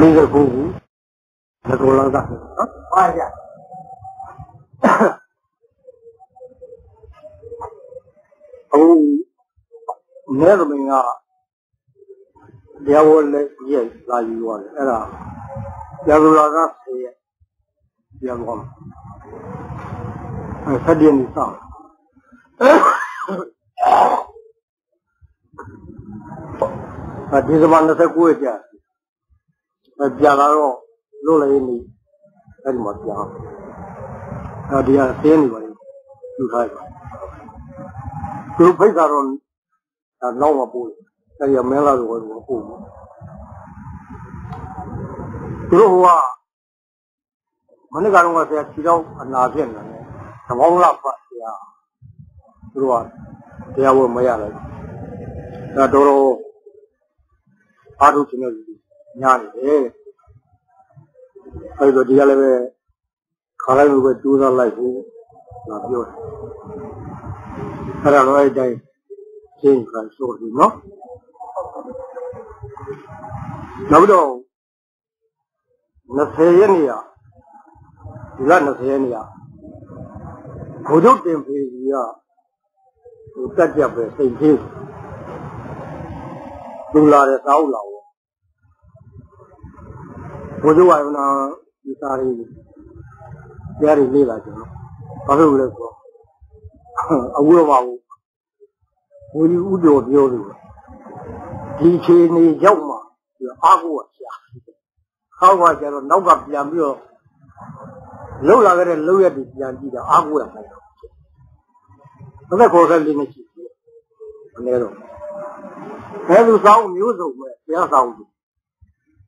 လေးကကိုကူငကောလာကနော်ပါရအခုမဲသမင်ကတရားဝလက်ရဲ့လာယူရတယ်အဲ့ဒါရာဇူလာက10ရက်ပြန်သွားမှာအဲဆက်ပြင်းနေစောင့်အဲဒီဇမန်29ရက်ကြာအဲ ပြန်လာတော့လို့လည်းနေအဲ့ဒီမှာပြန်အဲဒီကသင်းနေပါလေယူထားပါသူဖိတ်တာတော့နောက်မှပို့တယ်အဲဒီကမင်းလာတော့ပို့တယ်သူတို့ကမနေ့ကတော့ဆရာခြေတော့အနာဖြစ်နေတယ်သဘောလားဖတ်ဆရာသူတို့ကတရားဝတ်မရလိုက်ဒါတော်တော်အားထုတ်ခြင်းနဲ့ ညာနေတယ်အဲဒီတော့ဒီကလည်းပဲခါလိုက်လို့ပဲကြိုးစားလိုက်ဖို့ငါပြောတယ်အဲ့ဒါတော့အဲ့တိုင်းရှင်းခံဆိုတယ်နော်နောက်တော့20ရက်နေ့ကဒီလ20ရက်နေ့ကဘုဒ္ဓတင်ဖေကြီးကဟိုတက်ကြပဲစိတ်သေးသူလာတဲ့သာဥလာ ဘုဒ္ဓဝါယနာဒီစာရီတရားတွေလေ့လာကြတော့ဘာလို့လဲဆိုတော့အဝိဝါဘူးဘုရားဥဒ္ဒောပြောလို့ဒီခြေနေရောက်မှအာကိုကရှာဟောက်ပါကြတော့နောက်ကပြန်ပြီးတော့လှုပ်လာခဲ့တဲ့လှုပ်ရက်တွေပြန်ကြည့်တာအာကိုရဆိုင်တော့ဘယ်နဲ့ခေါ်ခဲ့လေးနဲ့ရှိတယ်မနေတော့ဘယ်သူဆောင်မျိုးစုံပဲတရားဆောင်ဘူး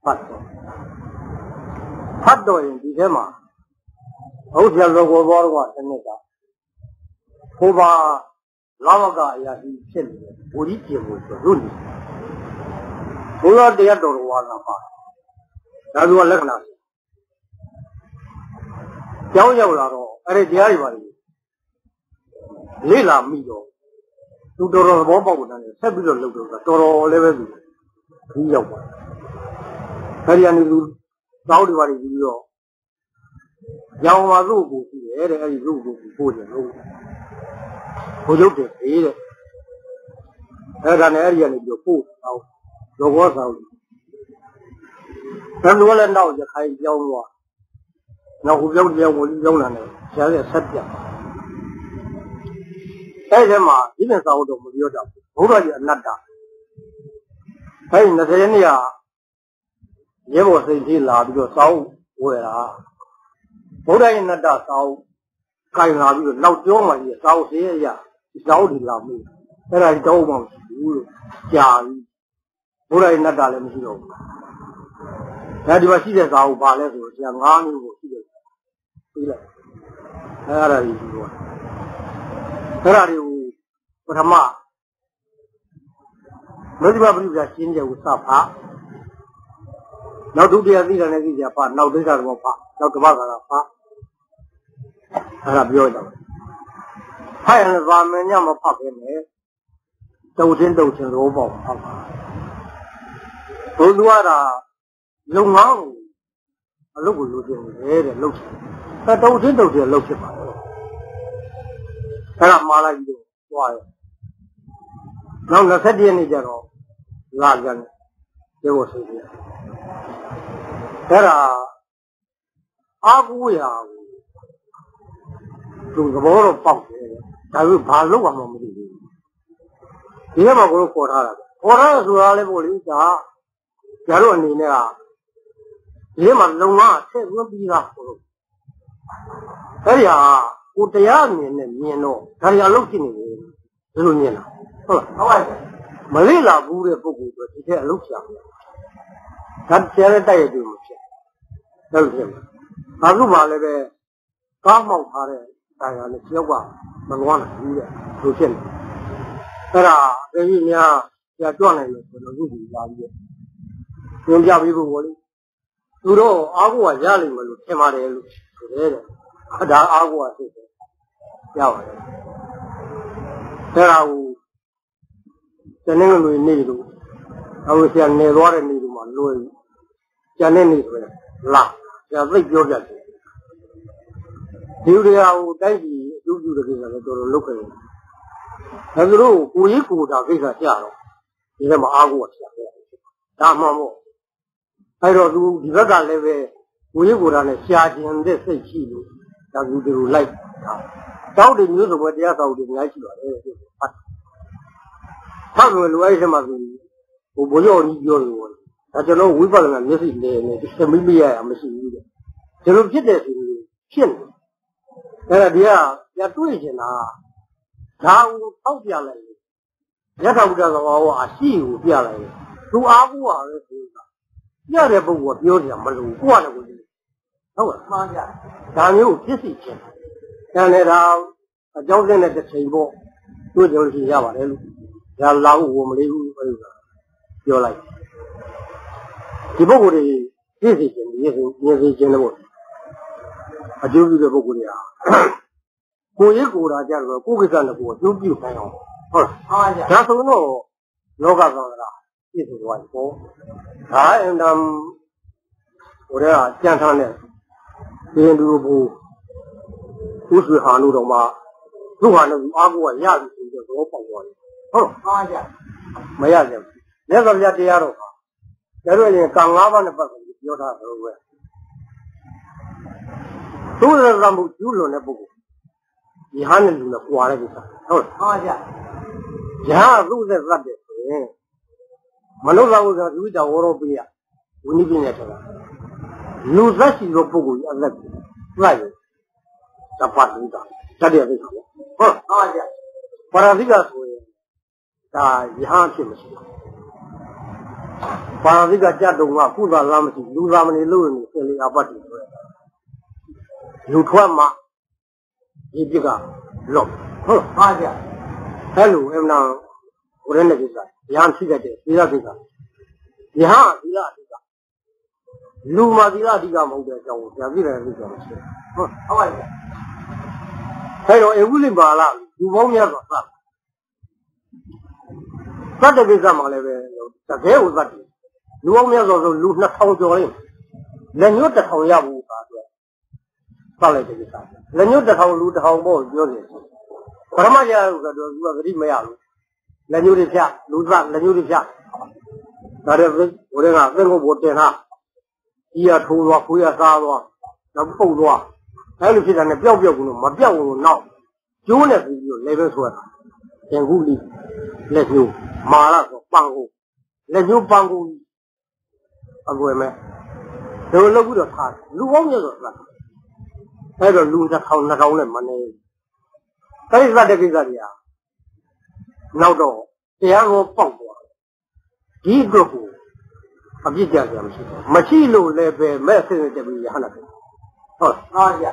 ဖတ်တော့ ဖတ်တော့ရင်ဒီထဲမှာဟုတ်ပြလောကောဘောတော့တနည်းကဟိုပါလာဝကအရာကြီးဖြစ်နေတယ်ဘူကြီးပြင်ဖို့ဆိုလို့နေဘုရားတရားတော်တော်ဝါလာပါဒါဆိုလက္ခဏာကြောင်းရောက်လာတော့အဲ့ဒီတရားတွေပါလေလေ့လာမိတော့သူတော်တော်သဘောပေါက်တယ်ဆက်ပြီးတော့လုပ်တော့တော်တော်လည်းပဲသူပြီးရောက်ပါအဲ့ဒီကနေသူ သောက်တွေပါလေပြီးတော့ရောင်ပါသူ့ကိုရှိတယ်တဲ့အဲ့ဒီသူ့ကိုပို့တယ်လို့ဘုရုပ်တယ်သေးတဲ့အဲ့ဒါနဲ့အဲ့ဒီကနေပြီးတော့ပို့အောင်လောကောဆောင်ဘယ်လိုလဲနောက်ရခိုင်ကြောင်းသွားနောက်ဟိုပြောင်းပြောင်းဝင်ပြောင်းလာတယ်ဆရာရဲ့ဆက်ပြအဲ့ဒီမှာဒီပင်စာအုပ်တော့မပြောတော့ဘုရားကြီးအနတ္တအဲ့ဒီ20ရက်နေ့က ရဲဘော်စိတ်ကြီးလာပြီးတော့စောင်းဝယ်တာဘုရားရဲ့အနတ္တစောင်းကင်လာပြီးတော့နောက်ကျောမှကြီးစောင်းစေးရစောင်းဒီလာမိအဲ့ဒါတောင်းမှမရှိဘူးလို့ကြာပြီဘုရားရဲ့အနတ္တလည်းမရှိတော့ဘူးဒါဒီမှာရှိတဲ့စာအုပ်ပါလဲဆိုတော့ဆရာ၅မျိုးကိုရှိတယ်ပြီးလိုက်အဲ့ဒါကြီးပြောအဲ့ဒါတွေကိုပထမမဇ္ဈိမပရိပ္ပာရှင်းချက်ကိုစဖာ နောက်ဒုတိယသိတာနဲ့သိကြဖာနောက်ဒိဋ္ဌာတော်ဖာနောက်တပတ်ကလာဖာအဲ့ဒါပြောကြတယ်ဖိုင်ဗာမင်းညမဖတ်ပဲနဲ့တုတ်ချင်းတုတ်ချင်းရောပေါ့ဖတ်ပါဘုရားကလုံငန်းကိုအလုပ်ကိုလုပ်ခြင်းလေတဲ့လုပ်ချင်အဲတုတ်ချင်းတုတ်ချင်းလုပ်ဖြစ်ပါလေအဲ့ဒါမှားလိုက်ပြီးတော့သွားရောနောက်27ရက်နေ့ကျတော့လာပြန်တယ် ဒီကိုဆိုပြအဲ့ဒါအာကူရာကိုသူသဘောတော့ပေါက်တယ်ဒါပေမဲ့ဘာလုပ်အောင်မသိဘူးဒီမှာကိုခေါ်ထားတာခေါ်ထားဆိုတာလည်းပေါ့လေဒါကျတို့အနေနဲ့ကဒီမှာလုံမထည့်သွင်းပြီးသားဆိုလို့အဲ့ဒီဟာကိုတရားမြင်နဲ့မြင်တော့ဒါရီအလုပ်ဖြစ်နေတယ်ဘယ်လိုမြင်လားဟုတ်လားဟုတ်ပါဘူးမလေးလာဘူးတဲ့ပုဂ္ဂိုလ်ဆိုဒီထက်အလုပ်ရှာတ ယ်ဒါကျဲတဲ့တိုက်ရတူမဖြစ်ဟုတ်ဖြစ်မှာဘာလို့မှလည်းပဲကားမောက်ထားတဲ့တရားနဲ့ကျောက်ကမလွားနိုင်ဘူးတဲ့လိုဖြစ်နေအဲ့ဒါတကယ်များကြာကြွနိုင်လို့ဆိုတော့လူကြီးလာပြီးညွှန်ပြပေးဖို့ဘောလေသူတော့အားကိုကရလိမ့်မယ်လို့ထင်ပါတယ်လို့ဆိုတယ်တဲ့ဒါအားကိုကသိတယ်ရပါတယ်အဲ့ဒါကိုတနင်္ဂနွေနေ့လို့အခုဆရာနေသွားတဲ့နေ့ တို့မှာလွယ်ကျန်တဲ့နေ့ဆိုရင်လာကျန်သိပြောပြတယ်ဒီလိုရာကိုတိုက်ပြီးအကျိုးပြုတဲ့ကိစ္စလည်းတော်တော်လုပ်ခဲ့တယ်။ဒါဆိုတော့ကိုကြီးကိုတာကိစ္စကြာတော့ဒီထဲမှာအားကိုးဆရာပဲ။ဒါမှမဟုတ်အဲ့တော့သူဒီဘက်ကလည်းပဲကိုကြီးကိုတာနဲ့ရှားခြင်းတဲ့စိတ်ရှိလို့ဒါကူဒီလိုလိုက်တာ။တောက်တယ်မျိုးစုံပဲတရားတော်တွေအများကြီးရှိပါတယ်။ဟုတ်။ဆောက်လို့လူအဲ့ဒီမှာဆိုဟိုဘိုးရောကြီးပြောလို့ ဒါကျွန်တော်ဝိပဿနာမျက်စိနဲ့နဲ့သမီးမရရမရှိဘူးတဲ့။ကျွန်တော်ဖြစ်တယ်ဆိုလို့ဖြစ်တယ်အဲ့ဒါဒီကပြတွေ့ချင်တာဒါကိုထောက်ပြလိုက်တယ်ရထဘုရားသဘာဝအရှိကိုပြလိုက်တယ်သူအားကိုးပါပဲဆိုတာပြတဲ့ပုဂ္ဂိုလ်ကပြောကြမလို့ကိုယ့်ရတယ်ကိုဟုတ်ကဲ့မှားကြဒါမျိုးဖြစ်စီခြင်းတန်နေတာအကြောင်းစင်းတဲ့တစ်ချိန်ပေါ့တွေ့ကြလို့ရှိရပါတယ်လို့ဒါလောင်းဝမလေးဘူးအဲ့ဒါပြောလိုက် ဒီပုဂ္ဂိုလ်တွေပြည့်စုံခြင်းပြည့်စုံပြည့်စုံခြင်းလို့အကျိုးပြုတဲ့ပုဂ္ဂိုလ်တွေကကိုရစ်ကိုယ်တာကြတော့ကိုယ်ကိစ္စနဲ့ကိုယ်အကျိုးပြုနိုင်အောင်ဟုတ်လားဟုတ်ပါဒါဆိုတော့လောကသံဃာပြည့်စုံသွားပြီပေါ့ဒါအင်တမ်ဟိုတဲ့ကြံထားတဲ့ဒီလူဘူဥဆွေဟာလို့တော့မှသူ့ဟာနဲ့အားကိုးကရပြီဆိုတော့ပေါက်သွားတယ်ဟုတ်ပါကြမရကြဘူးလက်တော်ပြတရားတော့ပါ ဒါတို့ရင်ကံ၅ပါးနဲ့ပတ်သက်ပြီးပြောထားတယ်လို့ပဲသူ့ရကမှုကျူးလွန်တဲ့ပုဂ္ဂိုလ်ယဟန်နဲ့လူနဲ့ကြွားတဲ့ကိစ္စဟုတ်လားဟုတ်ပါကြယဟန်သူ့သက်သတ်တယ်ဆိုရင်မနုဿဝုဇ္ဇသူကြောင့်ဝရောပိယဝိနိပညာဆိုတာလူသက်ရှိသောပုဂ္ဂိုလ်ရဲ့အသက်ကိုသတ်ရတပတ်လူတာတတ်တဲ့ကိစ္စပေါ့ဟုတ်ဟုတ်ပါကြပါရဇိကဆိုရင်ဒါယဟန်ဖြစ်မရှိဘူး ပါရဇိကကြတ်တုံကကုသလားမရှိလူသားမနေလို့နေစင်လီအပတ်တည်ဆိုရလူထွက်မှဒီပြစ်ကလော့ဟုတ်ပါကြအဲ့လိုအမှန်ဘုရားနဲ့ကိစ္စရဟန်းရှိတတ်တဲ့သီလကိစ္စယဟန်သီလအဓိကလူမှာသီလအဓိကမဟုတ်တဲ့အကြောင်းကိုပြန်ပြတယ်လို့ပြောလို့ရှိတယ်ဟုတ်ဟုတ်ပါကြအဲ့တော့အဝိလိမာလာလူပေါင်းများစွာသတ်သတ်တဲ့ကိစ္စမှာလည်းပဲ တကယ်ကိုသတ်တယ်လူပေါင်းများစွာဆိုလူ2000ကျော်လိမ့်လက်ညှိုး1000ရဘူးပါအတွက်သတ်လိုက်တဲ့ကိစ္စလက်ညှိုး1000လူ1000ပေါ့ပြောနေပရမကျတော့ဆိုတော့သူကဂတိမရဘူးလက်ညှိုးတွေဖြတ်လူသလက်ညှိုးတွေဖြတ်ဒါတဲ့ဘုရားကသင်္ကုတ်ဘောတင်ဟာကြီးရထိုးသွားခွေးရစားသွားတော့ပုတ်သွားအဲ့လိုဖြစ်တာနဲ့ပျောက်ပျောက်ကုန်လို့မပြောက်ဘူးနောက်ကျိုးနဲ့ပြီးပြီးလေပဲဆွဲတာသင်္ကုလိလက်ညှိုးမာရဆိုပန်းကို လက်ညှိုးပန်းကိုအကွယ်မဲ့ဒါလိုလုပ်ပြီးတော့ထားလူပေါင်းရဆိုတော့အဲ့တော့လူတစ်ထောင်နှစ်ထောင်နဲ့မနေတိရစ္ဆာတဲ့ကိစ္စတွေဟာနောက်တော့တရားကိုပေါက်သွားဒီအတွက်ကိုအပြစ်ကြကြမရှိဘူးမရှိလို့လည်းပဲမဲ့ဆင်းတဲ့ပြီးရဟနာတယ်ဟုတ်အားရ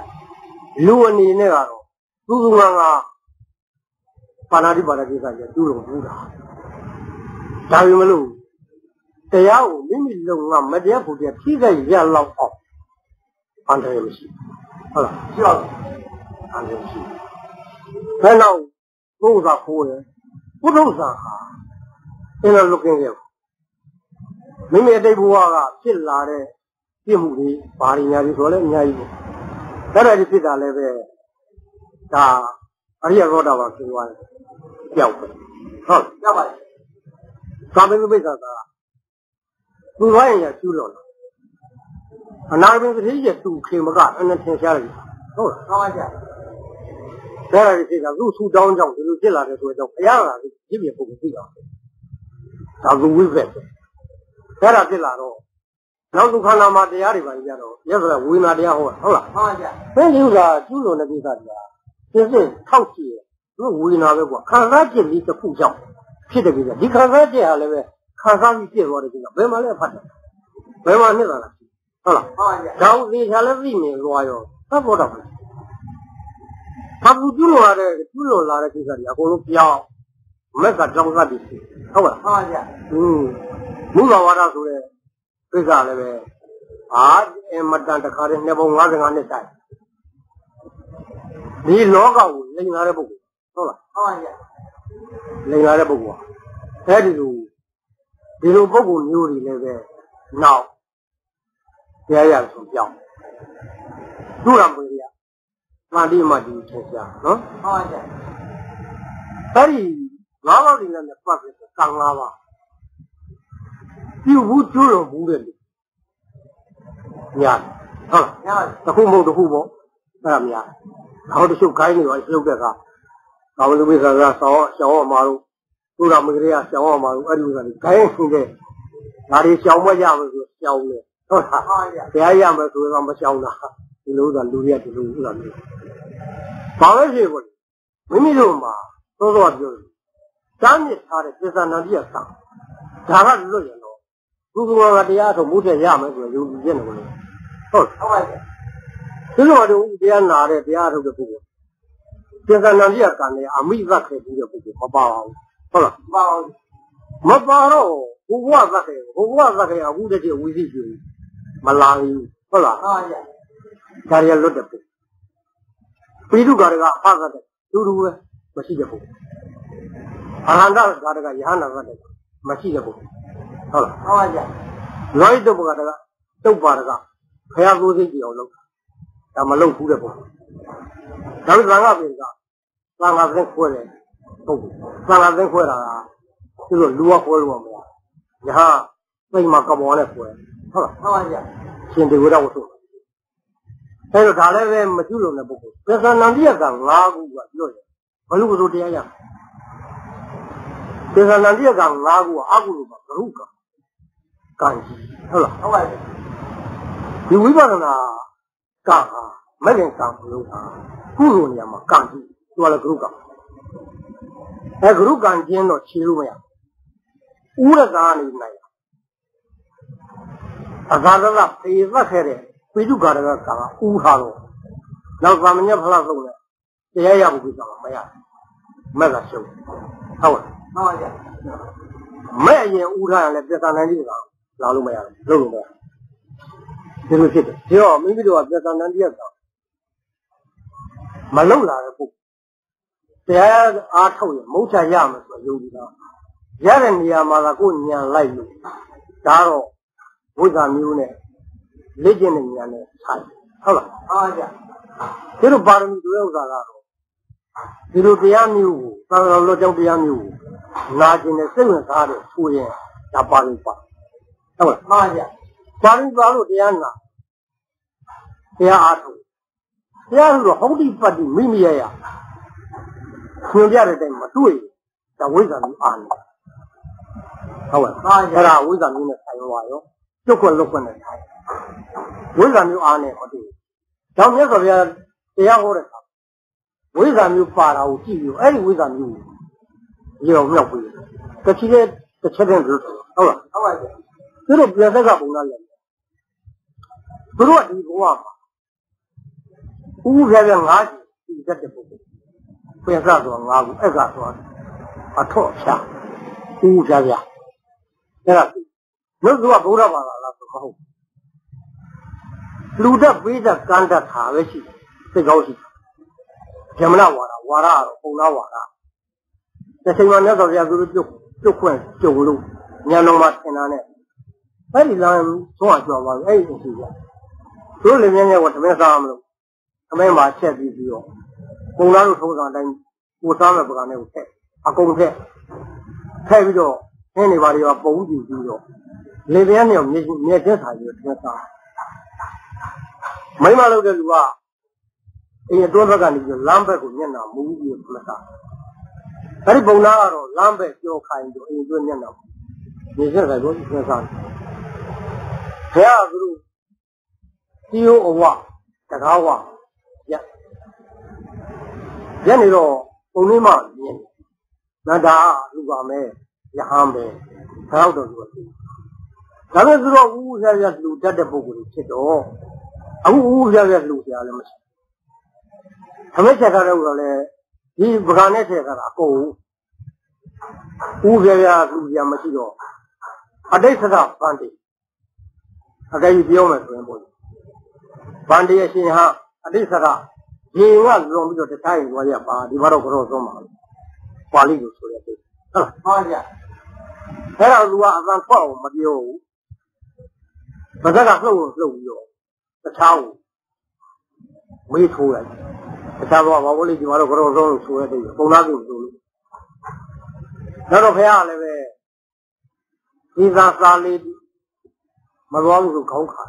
လူအနေနဲ့ကတော့သူသူငါငါပါဏာတိပါဏာကိစ္စကြီးတူလုံးဘူးတာဒါပေမလို့ တရားကိုမိမိလုံကမတရားဖို့တရားထိခိုက်ရလောက်အောင်အန္တရာယ်မရှိဟုတ်လားရှိပါဘူးအန္တရာယ်ရှိဘယ်တော့ဘုရားခိုးတယ်ဘုဒ္ဓဆာဟာအင်းလွတ်ကင်းရဲ့မိမိအတိတ်ဘဝကဖြစ်လာတဲ့ပြစ်မှုတွေဘာတွေညာတွေဆိုလဲအများကြီးပေါ့အဲ့ဒါကြီးဖြစ်တာလည်းပဲဒါအရိယရောတာပါဖြစ်သွားတယ်ကြောက်ပဲဟုတ်ကြောက်ပါကာမင်းပိဿာသာ သူ့ဘဝရင်ကျူးလွန်တယ်အနာဘင်သတိရဲ့သူခေမကအနထင်ရှားတယ်ဟုတ်လားဟုတ်ပါကြဒါရဖြစ်တာသူ့ဆူတောင်းကြောင့်ဒီလိုဖြစ်လာတယ်ဆိုတော့ဘုရားကပြည့်ပြည့်ပုံသိအောင်ဒါကဝိဘက်အဲ့ဒါဖြစ်လာတော့နောက်ဒုက္ခနာမှာတရားတွေပါကြတော့ရသလားဝိနာတရားဟုတ်လားဟုတ်လားဟုတ်ပါကြဘယ်လိုကကျူးလွန်တဲ့ကိစ္စတွေကစစ်စစ်ထောက်ကြည့်သူဝိနာပဲကွာခံစားချက်လေးတစ်ခုကြောင့်ဖြစ်တဲ့ကိစ္စဒီခံစားချက်ဟာလည်းပဲ ခံစားပြီးဖြစ်သွားတဲ့ကိစ္စဘယ်မှာလဲဖတ်တယ်ဘယ်မှာနှစ်လာလားဟုတ်လားဟုတ်ပါကြဒါဦးဒီချာလည်းသိနေလွာရောသတ်ဖို့တော့ဘာဘူးကျူးလွန်လာတဲ့ကျူးလွန်လာတဲ့ကိစ္စတွေအကုန်လုံးပြောင်းမက်ကတောင်းစားပြီးဟုတ်ပါလားဟုတ်ပါကြဟင်းမူလဝါဒဆိုတဲ့ကိစ္စလည်းပဲအာအမတန်တခါတည်းနှစ်ပုံ55နှစ်တိုင်ဒီလောကကိုလိမ်လာတဲ့ပုဂ္ဂိုလ်ဟုတ်လားဟုတ်ပါရဲ့လိမ်လာတဲ့ပုဂ္ဂိုလ်ဟာအဲဒီလို ဒီလိုပုဂ္ဂိုလ်မျိုးတွေလည်းပဲနောက်တရားရဆိုကြောင်းသူ့ရမေးရမာတိမတိထင်ရှားနော်ဟုတ်ပါဗျာအဲ့ဒီငါးပါးဒီနဲ့ပတ်ပြီးကံငါးပါးပြုဘူးကျိုးတော်ဘူးတဲ့လူညာဟုတ်လားညာပါတစ်ခုမဟုတ်တစ်ခုပေါ့အဲ့ဒါများဟောတချို့ခိုင်းနေပါလှုပ်တဲ့ကဘာလို့ဝိသကဆောင်းရှောင်းအောင်မာလို့ သူရမကလေးကရှောင်းအောင်မာလို့အဲ့ဒီဥစ္စာတွေခိုင်းနေတဲ့ငါတွေရှောင်းမရဘူးဆိုရှောင်းတယ်ဟုတ်လားဟုတ်ပါဗျာတရားရမယ်ဆိုတော့မရှောင်းတာဒီလိုဥစ္စာလူတွေကဒီလိုဥစ္စာမျိုးဘာလဲရှိဘူးမိမိတို့မှာသောသောပြောတယ်တမ်းမြစ်ထားတဲ့ပစ္စနာတိယကံဒါကလွတ်ရတော့ဘုရားကတရားထုတ်မှုတဲ့ရမယ်ဆိုတော့ယုံကြည်ချက်နေလို့ဟုတ်ဟုတ်ပါဗျာဒီလိုတော့တရားနာတဲ့တရားထုတ်တဲ့ပုဂ္ဂိုလ်ပစ္စနာတိယကံနဲ့အမိသတ်ခဲ့ပြီးတဲ့ပုဂ္ဂိုလ်မပါဘူး ဟုတ်လားပါပါမပါတော့ဘုရားသတ်ခဲ့ဘုရားသတ်ခဲ့အခုတည်းကဝိသိကျူမလာဘူးဟုတ်လားဟုတ်ပါဗျာဒါရီလွတ်တဲ့ပုဂ္ဂိုလ်ပိဋုကာရကအဖတ်တဲ့တူတူပဲမရှိတဲ့ပုဂ္ဂိုလ်အဟန္တကာရကယဟနာကတဲ့မရှိတဲ့ပုဂ္ဂိုလ်ဟုတ်လားဟုတ်ပါဗျာလောဟိတုပ္ပကတကတုတ်ပါရကခရကိုးစိတ်ကြည့်အောင်လုပ်ဒါမလုပ်ဘူးတဲ့ပုဂ္ဂိုလ်ဒါပေမဲ့သံဃာပြင်ကသံဃာပြင်ခွဲတယ် ပုဂ္ဂိုလ်သံဃာပြင်ခွဲတာကသူတို့လူကခွဲလို့မရယဟပိတ်မှာကဘောနဲ့ခွဲဟုတ်လားဟုတ်ပါဗျာရှင်တေဝရဝတ္ထုအဲတော့ဒါလည်းပဲမကျွလုံတဲ့ပုဂ္ဂိုလ်ပစ္စနန္တိယက၅ခုကပြောတယ်ဘလို့ဘလို့တရားရပစ္စနန္တိယက၅ခုကအကုလိုပါဂရုကကံကြီးဟုတ်လားဟုတ်ပါဗျာဒီဝိပဿနာကဟာမဂ္ဂင်ကံလို့ဟာကုလိုနေရာမှာကံကြီးသူကလည်းဂရုကံ အဲဂရုကံကျင်းတော့ခြေလို့မရဥရကနေနိုင်အသာသကပေသက်ခဲ့တဲ့ပိဋုကာရကကံကဥဟာတော့နောက်သမညဖလားဆုံးတယ်တရားရဖို့ကိစ္စမရမက်ကရှုံးဟုတ်လားဟုတ်ပါဗျာမဲ့အရင်ဥထားရင်လည်းပြဿနာကြီးကလာလို့မရဘူးလုပ်လို့မရဘူးဒီလိုဖြစ်တယ်ဒီတော့မိမိတို့ကပြဿနာကြီးကမလုံလာတဲ့ပုဂ္ဂိုလ် တရားအားထုတ်ရင်မုတ်ချရမယ်ဆိုတော့ယုံကြည်တာရတဲ့နေရာမှာကကိုယ်ညံလိုက်လို့ဒါတော့ဝိဇ္ဇာမျိုးနဲ့လက်ကျင့်တဲ့ဉာဏ်နဲ့ဆိုင်ဟုတ်လားဟုတ်ပါဗျာဒီလိုပါရမီတွေဥစ္စာကတော့ဒီလိုတရားမျိုးကိုသာသနာ့လောကြောင့်တရားမျိုးကိုနာကျင်တဲ့စိတ်ဝင်စားတဲ့ဆိုရင်ဒါပါရမီပါဟုတ်လားဟုတ်ပါဗျာပါရမီပါလို့တရားနာတရားအားထုတ်တရားလို့ဟောတိပတ္တိမိမိရရ ခွင်ပြတဲ့အတိုင်းမတွေ့ဒါဝိဇ္ဇာမျိုးအားနေဟုတ်ပါလားအဲ့ဒါဝိဇ္ဇာမျိုးနဲ့ဆိုင်သွားရောကျွတ်ခွက်လွတ်ခွက်နဲ့ဆိုင်ဝိဇ္ဇာမျိုးအားနဲ့မတွေ့ဘူးဒါမြတ်စွာဘုရားတရားဟောတဲ့အခါဝိဇ္ဇာမျိုးပါတာကိုကြည့်ပြီးအဲ့ဒီဝိဇ္ဇာမျိုးကိုရေအောင်မြောက်ပြီးတချီတဲ့တစ်ချက်တည်းလို့ဟုတ်လားဟုတ်ပါဗျာသူတို့ပြန်သက်ကပုံလာလည်းသူတို့ကဒီဘဝမှာဥပ္ပယငါးကြီးဒီသက်တဲ့ပုဂ္ဂိုလ် ပြန်သဆိုငါးခုအဲ့ကဆိုအထော့ဖြာဥပ္ပယအဲ့ဒါလို့သူကဗုဒ္ဓဘာသာလားဆိုမဟုတ်လူတက်ပေးတဲ့ကန္တခါပဲရှိတယ်စိတ်ကောင်းရှိတယ်ဇမနဝါဒဝါဒကတော့ပုံနာဝါဒတစ်ချိန်မှာမြတ်စွာဘုရားသူတို့ပြုတ်ပြုတ်ခွင့်ကြုံလို့ညံတော်မှာထင်တာနဲ့အဲ့ဒီလမ်းဆုံးအကျော်ပါအဲ့ဒီအစီအစဉ်တို့လည်းမြဲမြဲကတမက်စားမလို့အမဲမှာချက်ပြီးပြီးတော့ ပုံလားတို့ထုံးစံအတိုင်းကိုစားမဲ့ပကံနဲ့ကိုထက်အကုန်ထက်ထည့်ပြီးတော့ခင်းနေပါလေကပုံကြည့်ပြီးတော့လေပြန်းမြောင်မြေမြေကျက်စာပြီးတော့တမက်စားမိမလုပ်တဲ့လူကအိမ်အတွင်းဘက်ကနေပြီးလမ်းဘက်ကိုမျက်နှာမူးပြီးတမက်စားအဲ့ဒီပုံလားကတော့လမ်းဘက်ကြောခိုင်းပြီးအိမ်အတွင်းမျက်နှာမြေကျက်စာကိုတမက်စားဘုရားကသူတီယိုအဝတကားဝရ ရနေတော့ပုံလေးမှမြင်နန္ဒာလူပါမယ်ယဟန်ပဲဒါတော့လူပါသိဒါပေမဲ့သူတို့ဦးဦးဆရာဆရာလူတတ်တဲ့ပုံကိုဖြစ်တော့အခုဦးဦးဆရာဆရာလူဆရာလည်းမရှိသမက်ချက်ကတော့လည်းဒီပကံနဲ့ထည့်တာအကုန်ဦးဆရာဆရာလူဆရာမရှိတော့အတိတ်သဒ္ဒပန္တိအကယ်၍ပြောမယ်ဆိုရင်ပေါ့ဗန္ဒီအရှင်ဟာအတိစ္ဆရ ရေကလွန်ပြီးတော့တခြားရင်သွားရပါဒီမှာတော့ကတော့သုံးပါပါဠိလိုဆိုရတဲ့ဟုတ်လားဟုတ်ပါဗျာအဲ့တော့သူကအသံထွက်အောင်မပြောဘူးပါဇက်ကလှုပ်လို့လှုပ်ပြီးတော့တခြားကိုမေးထိုးလိုက်တခြားတော့ဘာလို့လဲဒီမှာတော့ကတော့တော့ဆိုရတဲ့ပုံသားကိုဆိုလို့နောက်တော့ဖះလည်းပဲဒီသာစာလေးမသွားဘူးဆိုခေါင်းခါ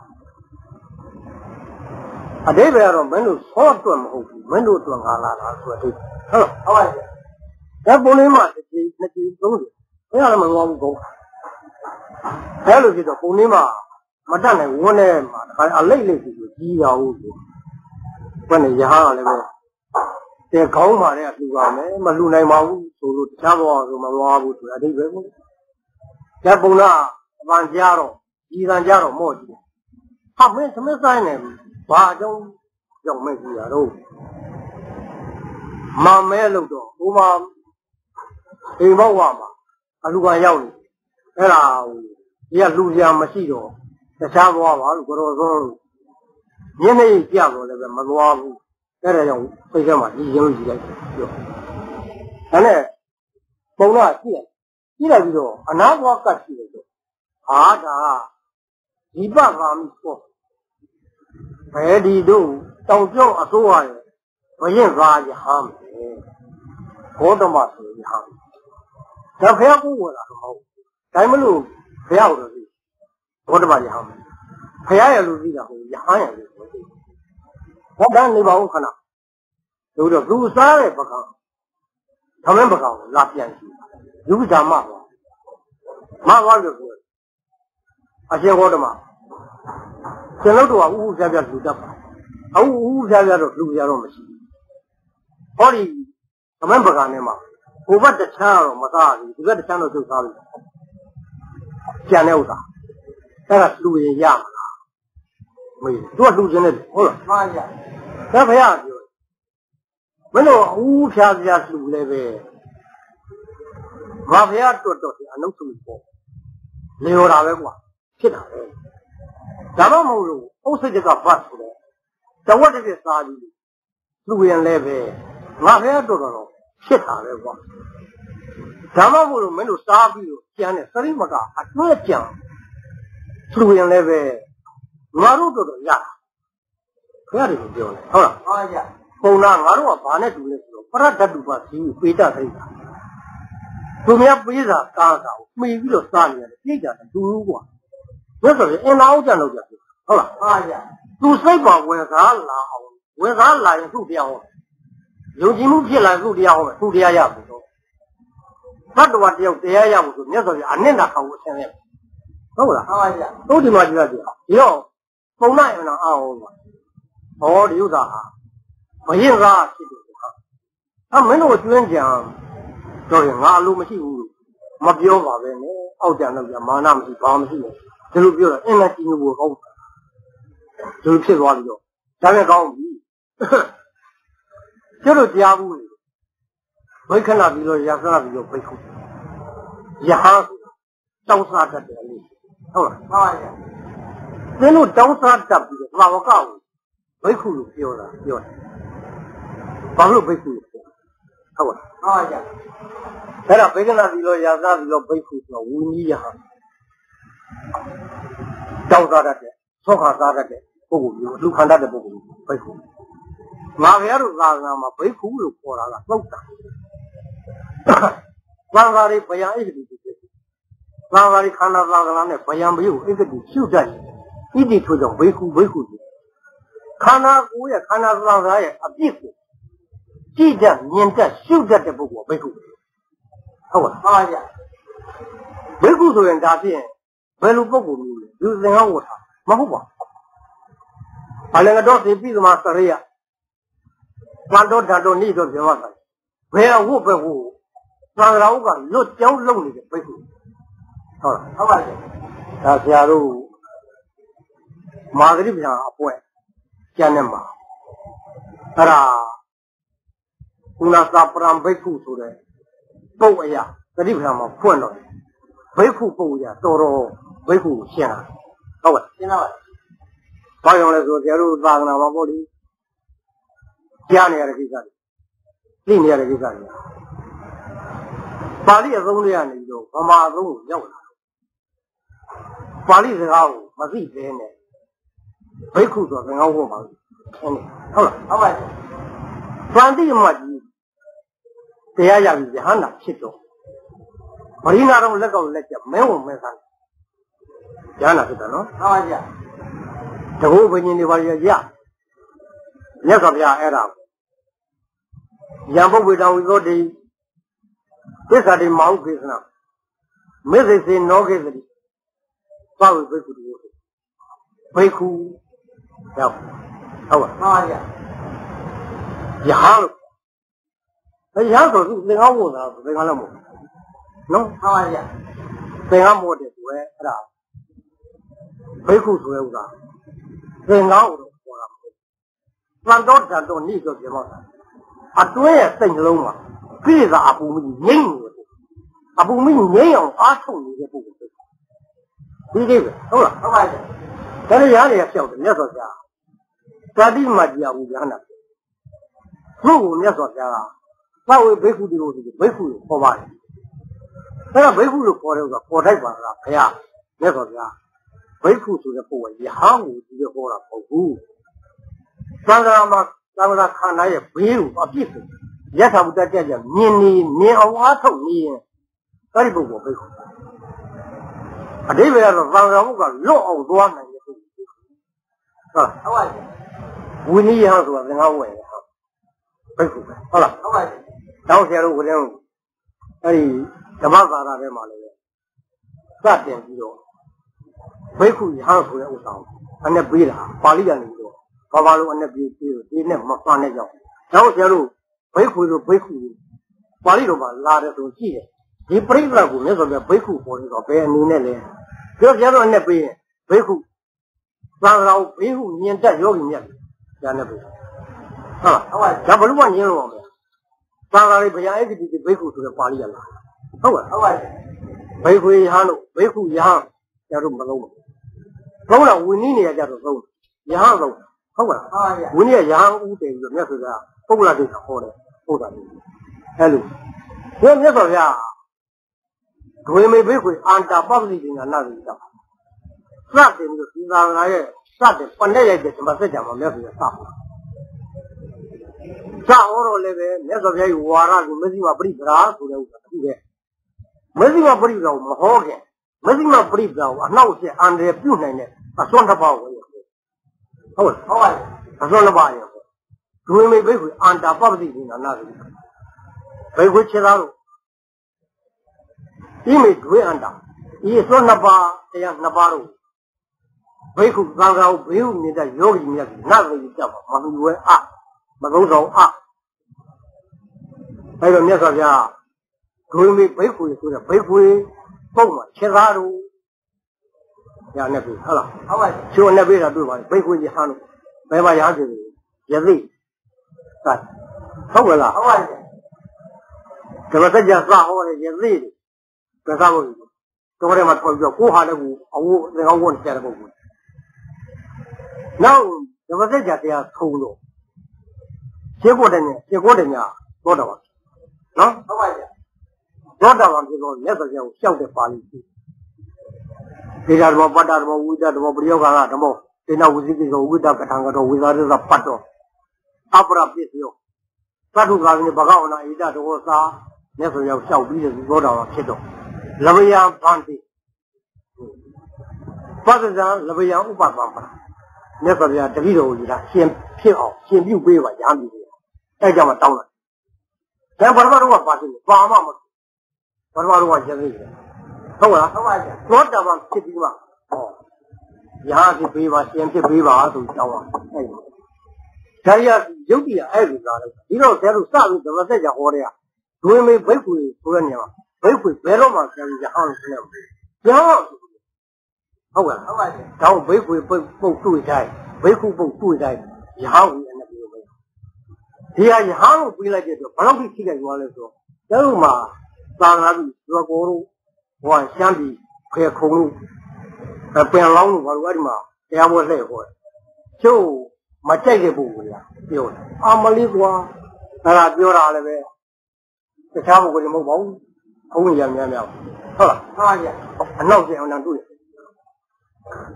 အတိပ္ပယ်ကတော့မင်းတို့ဆော့တွက်မဟုတ်ဘူးမင်းတို့တွက်ငါလာတာဆိုတဲ့အတိပ္ပယ်ဟုတ်လားဟုတ်ပါရဲ့ဒါပုံလေးမှာတစ်ချိန်နှစ်ချိန်သုံးချိန်ဘယ်ရမသွားဘူးခေါင်းခါအဲလိုဖြစ်တော့ပုံလေးမှာမတတ်နိုင်ဝန်းထဲမှာတခါအလိတ်လိတ်ပြီးကြီးရအောင်ဆိုဘယ်နဲ့ရဟန်းကလည်းပဲတဲ့ခေါင်းမှာလည်းလှူပါမယ်မလှူနိုင်ပါဘူးဆိုလို့တခြားဘောဆိုမသွားဘူးဆိုတဲ့အတိပ္ပယ်ကိုကျပုံလားအပန်ကြတော့ဒီကံကြတော့မော့ကြည့်ဟာမင်းသမစ်ဆိုင်နေ ဘာအကြောင်းကြောင့်မဲ့ကြည့်ရတော့မမဲလို့တော့ဟိုမှာအိမ်ဘောက်ဝမှာအလူကရောက်နေအဲ့ဒါဒီကလူပြမရှိတော့တခြားသွားပါလို့ကိုတော်သောညနေကြတော့လည်းပဲမသွားဘူးအဲ့ဒါကြောင့်စိတ်ထဲမှာဒီရင်ကြီးလိုက်ပြောဒါနဲ့ပုံတော့ကြည့်လိုက်ကြည့်လိုက်ပြီးတော့အနာဘွားကတ်ကြည့်လိုက်တော့ဟာဒါဒီပပါမိပေါ့ ဘယ်ဒီတို့တောင်ကျောင်းအစိုးရရဲ့ဘရင်ကားရဟမ်းမယ်ဘောဓမဆိုရဟမ်းဒါဖះကိုဝလာတော့မဟုတ်ဒါမှမလို့ဖះကိုတော့ဒီဘောဓမရဟမ်းမယ်ဖះရလို့သိတာဟုတ်ရဟန်းရလို့ဆိုတယ်ဘာတန်းနေပါဦးခဏတို့တော့သူစားတဲ့ပကံသမင်းပကံကိုလာပြန်ကြည့်ယူဓမ္မပါမသွားလို့ပြောအရှင်ဘောဓမ ကျွန်တော်တို့ကဥဥပြပြလူတတ်ပါအခုဥဥပြပြတော့လူရတော့မရှိဘူးဟောဒီသမင်းပကံထဲမှာဟိုဘက်တချမ်းတော့မသားဘူးဒီဘက်တချမ်းတော့သူ့သားပြီကျန်တဲ့ဥစ္စာအဲ့ဒါလူရင်ရမလားမေးသူကလူချင်းနဲ့ဟုတ်လားမှန်ပါဒါဘုရားပြောမင်းတို့အူးဖြားဖြားလူလည်းပဲငါဘုရားတွတ်တော့အနုစုပေါ့လေရောတာပဲကွာဖြစ်တာပဲ ဒါမှမဟုတ်လို့အုပ်စိတ်ကဘတ်ဆိုတော့တဝက်တစ်ပြစ်စားပြီးလူရင်လည်းပဲငါဘုရားတွတ်တော့ဖြစ်တာပဲကွာဒါမှမဟုတ်လို့မင်းတို့စားပြီးတော့ကျန်တဲ့စရိမကအတွဲကြံလူရင်လည်းပဲငါတို့တော်တော်ရတာဘုရားတွေကိုပြောတယ်ဟုတ်လားဟုတ်ပါဗျပုံလားငါတို့ကဘာနဲ့တူလဲဆိုတော့ပရတ္တုပါစီပေတခိတာသူများပေးစာကားတာကိုမှီပြီးတော့စားနေရတယ်ပြိတ္တာတူဘူးကွာ ဘယ်ဆိုရင်အင်နာဥကြံလို့ကြပြီဟုတ်လားဟုတ်ပါဗျသူစိတ်ပါဝင်စားလာအောင်ဝင်စားလာရင်သူ့တရားဟောယုံကြည်မှုဖြစ်လာသူ့တရားဟောမယ်သူ့တရားရဘူးတော့သတ္တဝါတယောက်တရားရဖို့ဆိုမြတ်စွာဘုရားအနစ်နာခေါ်ကိုဆင်းရဲဟုတ်လားဟုတ်ပါဗျသုတိမကြီးကပြောဒီတော့ပုံလိုက်အောင်အောင်ပါဟောဒီဥစ္စာဟာမရင်သားဖြစ်တယ်ကွာအမင်းတို့ကျွင်းကြံတော့ငါအလိုမရှိဘူးမပြောပါပဲနဲ့အောက်ကြံတော့ပြမာနမရှိဘာမရှိဘူး ဒီလိုပြောတော့အင်းနဲ့ကြီးမျိုးကောင်းဒီလိုဖြစ်သွားပြီးတော့ဒါလည်းကောင်းပြီကျတော့ကြားဘူးလေဘိခဏပြီးတော့ရသနာပြီးတော့ဘိခုယဟန်တောင်းစားတတ်တယ်လေဟုတ်လားဟုတ်ပါရဲ့သင်တို့တောင်းစားတတ်ပြီးတော့ဘာဝကကိုဘိက္ခုလို့ပြောတာပြောတယ်ဘာလို့ဘိက္ခုလို့ပြောဟုတ်လားဟုတ်ပါရဲ့အဲ့ဒါဘေကနာစီလို့ရာဇစီလို့ဘိက္ခုဆိုတော့ဝူကြီးရဟန်း တောင်းစားတတ်တယ်သောခါစားတတ်တယ်ပုဂ္ဂိုလ်မျိုးလူခံတတ်တဲ့ပုဂ္ဂိုလ်ဘိက္ခုငါဘုရားတို့သာသနာမှာဘိက္ခုလို့ခေါ်တာကသုတ်တာသံဃာတွေဘယံအိတ်တိဖြစ်သံဃာတွေခန္ဓာသာသနာနဲ့ဘယံဘယုအိတ်တိရှုတတ်တယ်ဣတိထို့ကြောင့်ဘိက္ခုဘိက္ခုခန္ဓာကိုယ်ရဲ့ခန္ဓာသံဃာရဲ့အပြစ်ကိုကြည့်တတ်မြင်တတ်ရှုတတ်တဲ့ပုဂ္ဂိုလ်ဘိက္ခုဟုတ်ပါလားဟုတ်ပါဗျာဘိက္ခုဆိုရင်ဒါဖြင့် ဘယ်လိုပုဂ္ဂိုလ်မျိုးလဲလူသင်္ကန်းဝတ်တာမဟုတ်ပါဘူးဘာလဲကတော့ဒီပြည်သမားစရိယပန်တော်ဓာတ်တော်နိတော်ပြောတာဘယ်အဝတ်ပဲဝတ်သံဃာဥကလွတ်ကြောင်းလုံနေတဲ့ဘိက္ခုဟုတ်လားဟုတ်ပါပြီဒါဆရာတို့မာဂရိပ္ပံအပွဲကျန်နေမှာအဲ့ဒါကုလသပရံဘိက္ခုဆိုတဲ့ပုတ်အရာဂရိပ္ပံမှာဖွင့်တော့ဘိက္ခုပုတ်အရာတော်တော် ဘိက္ခုရှင်းတာဟုတ်ပါရှင်းတော့ဘာကြောင့်လဲဆိုဆရာတို့သာသနာမှာပေါ့လေကြားနေရတဲ့ကိစ္စတွေသိနေရတဲ့ကိစ္စတွေပါဠိအသုံးတွေကနေပြီးတော့ဗမာအသုံးကိုရောက်လာဗပါဠိစကားကိုမသိသေးနဲ့ဘိက္ခုဆိုသင်္ကောင်းဖို့ပါလို့ရှင်းတယ်ဟုတ်လားဟုတ်ပါဗျာဗန္တိမတ်ကြီးတရားရပြီယဟန္တာဖြစ်တော့ပရိနာတော်လက်ကောက်လက်ကျမဲဝင်မဲဆန်း ယဟန္တာဖြစ်တာနော်ဟုတ်ပါဗျာတကူဘုရင်တွေပါရရမြတ်စွာဘုရားအဲ့ဒါယံပုဗ္ဗေတံဝိသောတိသစ္စာတိမဟုခေသနာမေသိစေနောခေသတိပါဝိဘိက္ခုတူဘိက္ခုရောက်ဟုတ်ပါဟုတ်ပါဗျာရဟန်းလို့အဲရဟန်းဆိုသူသင်္ကန်းမို့တာသင်္ကန်းလည်းမို့နော်ဟုတ်ပါဗျာသင်္ကန်းမို့တယ်သူပဲအဲ့ဒါ ဘိက္ခုဆိုတဲ့ဥစ္စာသင်္ကန်းကိုတော့ပေါ်တာမဟုတ်သံတော်တန်တော်နိဆိုပြောတာအတွင်းရဲ့စိတ်နှလုံးမှာပြည့်စာအပူမိငြိမ့်နေတယ်အပူမိငြိမ့်အောင်အားထုတ်နေတဲ့ပုဂ္ဂိုလ်ဒီဒီပဲဟုတ်လားဟုတ်ပါဗျာဒါလည်းရားတွေကပြောက်တယ်မြတ်စွာဘုရားသာတိမကြီးအဘူးညာနာသူ့ကိုမြတ်စွာဘုရားကသဝေဘိက္ခုတို့ဆိုဘိက္ခုကိုခေါ်ပါတယ်အဲ့ဒါဘိက္ခုလို့ခေါ်တယ်ဆိုတာခေါ်ထိုက်ပါလားဘုရားမြတ်စွာဘုရား ဘိက္ခုဆိုတဲ့ပုဂ္ဂိုလ်ယဟန်ကိုဒီလိုခေါ်တာမဟုတ်ဘူးသံဃာမှာသံဃာခန္ဓာရဲ့ဘေးကိုအပြစ်ဆိုယထာဘုဒ္ဓကြကြမြင်နေမြင်အောင်အားထုတ်နေရင်အဲ့ဒီပုဂ္ဂိုလ်ဘိက္ခုအတိပ္ပယ်ကတော့သံဃာဘုကလွတ်အောင်သွားနိုင်တဲ့ပုဂ္ဂိုလ်ဟုတ်လားဟုတ်ပါဗျာဝိနည်းယဟန်ဆိုတာသင်္ဃဝယ်ရဟုတ်ဘိက္ခုပဲဟုတ်လားဟုတ်ပါဗျာတောင်းဆရာတို့ကလည်းအဲ့ဒီဓမ္မသာရထဲမှာလည်းစတင်ပြီးတော့ ဘိက္ခုယဟန်ဆိုတဲ့ဥစ္စာကိုအနဲ့ပေးတာပါဠိကနေပြီးတော့ဘာဘာလို့အနဲ့ပေးပြီးတော့ဒီနဲ့မဖန်တဲ့ကြောင့်တောင်းဆရာတို့ဘိက္ခုတို့ဘိက္ခုပါဠိတော်မှာလာတယ်ဆိုကြည့်တယ်ဒီပြိဿကိုမြတ်စွာဘုရားဘိက္ခုပေါ်နေတော့ဘယ်အနေနဲ့လဲပြောဆရာတို့အနဲ့ပေးရင်ဘိက္ခုသံဃာကိုဘိက္ခုမြင်တတ်ယောဂီမြတ်ကျန်တဲ့ပေးဟုတ်လားဟုတ်ပါဗျာဒါဘလို့မှညင်းလို့အောင်မယ်။သာဂာရိဘုရားဧကတိဘိက္ခုဆိုတဲ့ပါဠိရလား။ဟုတ်ကဲ့ဟုတ်ပါဗျာ။ဘိက္ခုယဟန်တို့ဘိက္ခုယဟန်ကျတော့မလုံးဘူး။ သုံးတာဝိနည်းနေရာကျတော့သုံးတယ်။ယဟန်သုံးတယ်။ဟုတ်ကဲ့ဟုတ်ပါဗျာ။ဝိနည်းကယဟန်ဦးတယ်ပြီးတော့မြတ်စွာဘုရားပုဂ္ဂလတိခေါ်တယ်ဟုတ်တာလေ။အဲလို။ဒီမြတ်စွာဘုရားဒွေမေဘိက္ခုအန္တာပပ္ပတိဉာဏတိတောစတယ်ပြီးတော့ဒီသာဂာရဲ့စတယ်ပနဲ့ရိုက်တဲ့ဓမ္မစကြာမှာမြတ်စွာဘုရားစပါစဟောတော့လည်းပဲမြတ်စွာဘုရားရဲ့ဝါရကိုမသိမပရိပရာဆိုတဲ့ဥစ္စာတစ်ခုပဲမသိမပရိပရာကိုမဟောခင်မသိမပရိပရာကိုအနှောက်အယှက်အန္တရာယ်ပြုတ်နိုင်တဲ့ အစွမ်းတစ်ပါးကိုဝင်ဟုတ်ဟုတ်ပါဗျာအစွမ်းတစ်ပါးရဟုတ်ဒွေမေဘိက္ခုအန္တာပပ္ပတိဉာဏတိဘိက္ခုခြေသားတို့ဤမေဒွေအန္တာဤအစွမ်းနှစ်ပါးတရားနှစ်ပါးတို့ဘိက္ခုသံဃာကိုဘေးဟုနေတဲ့ယောဂီမြတ်ကြီးနတ်ကြီးကြောက်ပါမလူဝဲအမသုံးဆောင်အအဲ့တော့မြတ်စွာဘုရားဒွေမေဘိက္ခုဆိုတဲ့ဘိက္ခုပုံမှာခြေသားတို့ ညာနဲ့ပြီဟုတ်လားဟုတ်ပါဗျာချိုးနဲ့ပေးတာတွေ့ပါလေဘိက္ခုရဟန်းတို့ဘယ်မှာရဟန်းတွေယသိသတ်ဟုတ်ကလားဟုတ်ပါဗျာဓမ္မစကြာစဟောတဲ့ယသိတွေဘယ်ကဖို့တော့တယ်မှာထွက်ပြီးတော့ကိုဟာလည်းကိုအဝတ်သင်္ကောင်းဝတ်ဆရာတဲ့ပုဂ္ဂိုလ်နောက်ဓမ္မစကြာတရားထုံလို့ရှင်းဖို့တဲ့ညရှင်းဖို့တဲ့ညတော့တော့ပါနော်ဟုတ်ပါဗျာသောတာပန်ဖြစ်တော့လက်စကြောင်ရှောက်တဲ့ပါဠိရှိ ဒေတာဓမ္မပတ္တဓမ္မဝိဒဓမ္မပရိယောဂါဓမ္မဒေနဝိသိကိသောဝိဒကထံကတော့ဝိဇာရသပတ်တော့အပရပစ္စယောသတ္တုကာမိဘဂဝနာဣဒတောသာလက်စကြောင်ရှောက်ပြီးတဲ့သောတာပန်ဖြစ်တော့လဘယံဗန္တိပဒဇံလဘယံဥပပံပါမြတ်စွာဘုရားတတိတော်ကြီးလားရှင်ဖြစ်အောင်ရှင်ပြုပေးပါရဟန်းပြီအဲကြောင့်မတောင်းလိုက်ဒါပရမတ်တော့ပါသိပါမှမပရမတ်တော့ရသေးတယ် ဟုတ်လားဟုတ်ပါဗျာသောတာပန်ဖြစ်ပြီးမှဟောရာဖြစ်ပေးပါရှင်ဖြစ်ပေးပါဆိုကြောင်းပါအဲ့ဒါဒါရယုတ်တိရအဲ့ဒီလာတယ်ဒီတော့ဆရာတို့စပြီးဓမ္မစက်ကြဟောတဲ့ကဒွေမေဘိက္ခုဆိုတဲ့နေရာမှာဘိက္ခုဘယ်တော့မှဆရာကြီးရအောင်လို့ပြောတယ်ပြောဟုတ်ကဲ့ဟုတ်ပါဗျာတော့ဘိက္ခုပုတ်ပုတ်တွေ့တိုင်းဘိက္ခုပုတ်တွေ့တိုင်းရဟန်းဝင်နေပြီပဲဒီဟာရဟန်းကိုပြေးလိုက်တဲ့အတွက်ဘယ်လောက်ထိခိုက်သွားလဲဆိုတော့ကျတို့မှာသာငါပြီးဇောကောတို့ ဟောရှမ်းပြီးဖေခုံလို့အပင်လောင်းလို့ဘာလို့အဲ့ဒီမှာတရားပွဲလှည့်ဟောတယ်ကျုပ်မကြိုက်တဲ့ပုဂ္ဂိုလ်ကပြောတယ်အာမလေးကွာအဲ့ဒါပြောတာလည်းပဲတခြားပုဂ္ဂိုလ်တွေမဟုတ်ပါဘူးဘုန်းကြီးများများများဟုတ်လားဟုတ်ပါဗျာအနောက်ကျအောင်တွေ့တယ်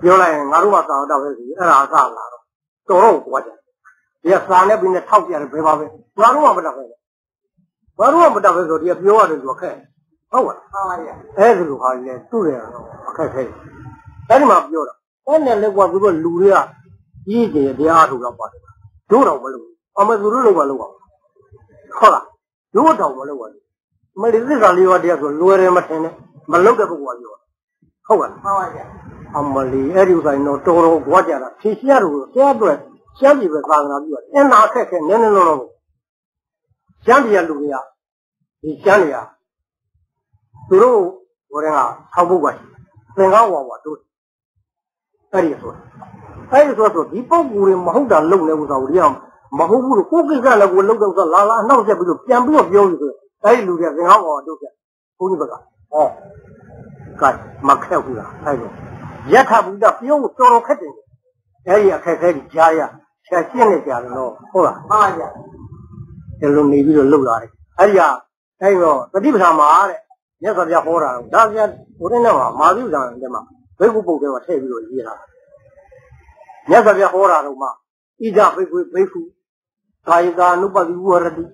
ပြောလိုက်ရင်ငါတို့ကသာတော့ပဲဆိုအဲ့ဒါအစလာတော့တော်တော့ကွာကြဒီကစာနဲ့ပြီးနေထောက်ပြတယ်ဘယ်ပါပဲငါတို့ကမတတ်ပဲငါတို့ကမတတ်ပဲဆိုဒီကပြောရတယ်ဆိုခက် ဟုတ်ပါလားမှန်ပါဗျာအဲ့ဒီလိုဟာလေသူ့တယ်အခက်ခဲအဲ့ဒီမှာပြောတာအဲ့နဲ့လည်းကွာသူတို့လူတွေကကြီးကြီးတရားထုတ်တော့ပါတယ်တို့တော့မလုပ်ဘူးအမသူတို့လောက်ပါလောက်ပါဟုတ်လားတို့တော့မလုပ်ပါဘူးမလေးသစ္စာလေးပါးတရားဆိုလွယ်တယ်မထင်နဲ့မလုပ်တဲ့ပုဂ္ဂိုလ်ကပြောဟုတ်ပါလားမှန်ပါဗျာအမလီအဲ့ဒီဥစ္စာတော့တော်တော်ကြွားကြတာဖြေရှင်းရတယ်ဆရာတို့ရှမ်းပြည်ပဲသာသနာပြုရတယ်အင်းသာအခက်ခဲနည်းနည်းလုံးလုံးရှမ်းပြည်ကလူတွေကဒီရှမ်းတွေက သူတို့ဟိုတည်းကထောက်ဖို့ကရှိသင်္ကားဝါဝါတို့အဲ့ဒီဆိုအဲ့ဒီဆိုဆိုဒီပုံကူတွေမဟုတ်တာလုံနေဥစ္စာကိုဒီကမဟုတ်ဘူးလို့ကိုယ်ကိစ္စလည်းကိုလုံတော့ဆိုလာလာအနောက်ဆက်ပြီးတော့ပြန်ပြီးတော့ပြောလို့ဆိုအဲ့ဒီလူတွေကသင်္ကားဝါဝါတို့ကဘုန်းကြီးဘက်ကဟောကဲမခက်ဘူးလားအဲ့လိုယထာဘုဒ္ဓပြုံးတော်တော်ခက်တယ်အဲ့ဒီအခက်ခဲကြီးကြားရဆက်ရှင်းနေကြတယ်နော်ဟုတ်လားမှန်ပါဗျာဒီလိုနေပြီးတော့လှုပ်လာတယ်အဲ့ဒီကအဲ့တော့တတိပဌာမှာတဲ့ မြတ်စွာဘုရားဟောတာဒါပြဘုရင်နဲ့မှာမာသီဥဒ္ဒံတဲ့မှာဘိက္ခုပုတ်တဲ့မှာထည့်ပြီးတော့ရေးတာမြတ်စွာဘုရားဟောတာတော့မှဣဇဘိက္ခုဘိက္ခုကာယကာနုပတိဝရတိ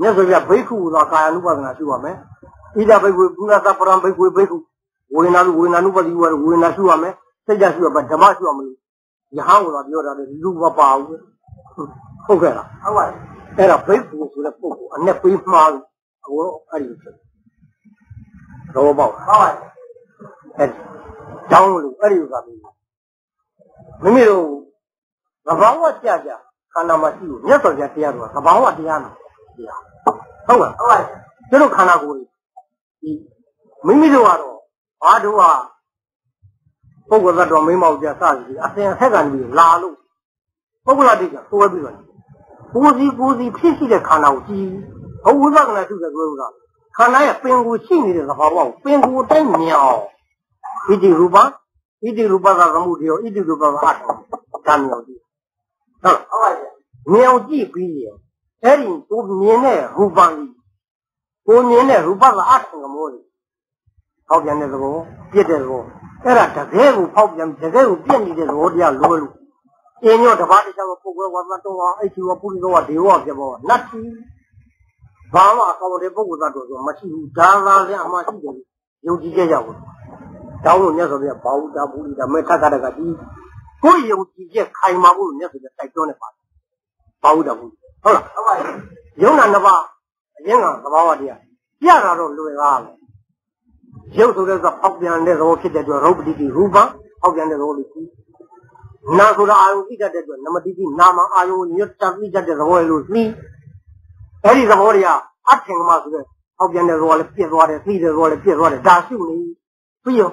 မြတ်စွာဘုရားဘိက္ခုဆိုတာကာယ ानु ပဒနာရှိပါမယ်ဣဇဘိက္ခုပုဏ္ဏသပရံဘိက္ခုဘိက္ခုဝေနာလူဝေနာနုပတိဝရဝေနာရှိရမယ်စိတ်ကြရှိရပါဓမ္မရှိရမလို့ယဟန်ကပြောတာလေလူမပါဘူးဟုတ်ကဲ့လားဟုတ်ပါဗျာအဲ့ဒါဘိက္ခုဆိုတဲ့ပုဂ္ဂိုလ်အနဲ့ပေးမှားလို့အကိုအဲ့ဒီဖြစ် တော့ပေါ့မှန်ပါဗျာအဲ့ဒီတောင်းလို့အဲ့ဒီဥစ္စာမျိုးမိမိတို့သဘာဝကြကြခန္ဓာမှာရှိလို့မြတ်စွာဘုရားတရားတော်ကသဘာဝတရားနာတရားဟုတ်လားဟုတ်ပါဗျာကျတို့ခန္ဓာကိုယ်ဒီမိမိတို့ကတော့ဘာတို့ဟာပုဂ္ဂိုလ်သတ္တဝါမိမောက်ကြစသည်အစဉ်အဆက်ကနေပြီးလာလို့ပုဂ္ဂလတိကသွဲပြီးတော့ကိုယ်စီကိုယ်စီဖြစ်ရှိတဲ့ခန္ဓာကိုကြည့်ဘဝသက္ကနာထုတဲ့သွဲဥစ္စာ ခန္ဓာရဲ့ပင်ကိုရှိနေတဲ့သဘာဝကိုပင်ကိုတိုင်းမြင်အောင်ဣတိရူပဣတိရူပကသမှုတယောဣတိရူပကအထောဒါမြောင်ကြည့်ဟုတ်ဟုတ်ပါဗျာမြင်အောင်ကြည့်ပြီးရင်အဲ့ဒီကိုမြင်တဲ့ရူပကြီးကိုမြင်တဲ့ရူပကအထင်ကမောလေးဖောက်ပြန်တဲ့သဘောပြည့်တဲ့သဘောအဲ့ဒါတကယ်ကိုဖောက်ပြန်တကယ်ကိုပြည့်နေတဲ့သဘောတရားလွယ်လို့အင်းညောတပါးတခြားကိုပုဂ္ဂိုလ်ဝါသတော်ဟာအိတ်ချီဝပုရိသောဝဒေဝပြဘောနတ်ချီ ဘာမှအကောင်တဲ့ပုဂ္ဂိုလ်သတ္တဆိုမရှိဘူးဒါသာလည်းအမှရှိတယ်ယုံကြည်ကြရဘူးတောင်းလို့မြတ်စွာဘုရားဘာဝတာဘူးဒါမဲ့ထက်ကတကကြီးကိုယ်ယုံကြည်ချက်ခိုင်မာဖို့မြတ်စွာဘုရားတိုက်တွန်းနေပါဘာဝတာဘူးဟုတ်လားဟုတ်ပါဗျာယုံနာနှစ်ပါးအရင်ကသဘာဝတရားပြတာတော့လွယ်ကားပဲရုပ်ဆိုတဲ့ကဖောက်ပြန်တဲ့သဘောဖြစ်တဲ့အတွက်ရုပ်ပတိတိရူပဖောက်ပြန်တဲ့သဘောလို့ကြည့်နာဆိုတာအာယုသိတတ်တဲ့အတွက်နမတိတိနာမအာယုညွတ်တသိတတ်တဲ့သဘောလို့သိ အဲ့ဒီသဘောတွေကအထင်ကမှဆိုတဲ့ဖောက်ပြန်တဲ့သဘောလည်းပြည့်သွားတယ်သိတဲ့သဘောလည်းပြည့်သွားတယ်ဒါရှုနေပြီးရော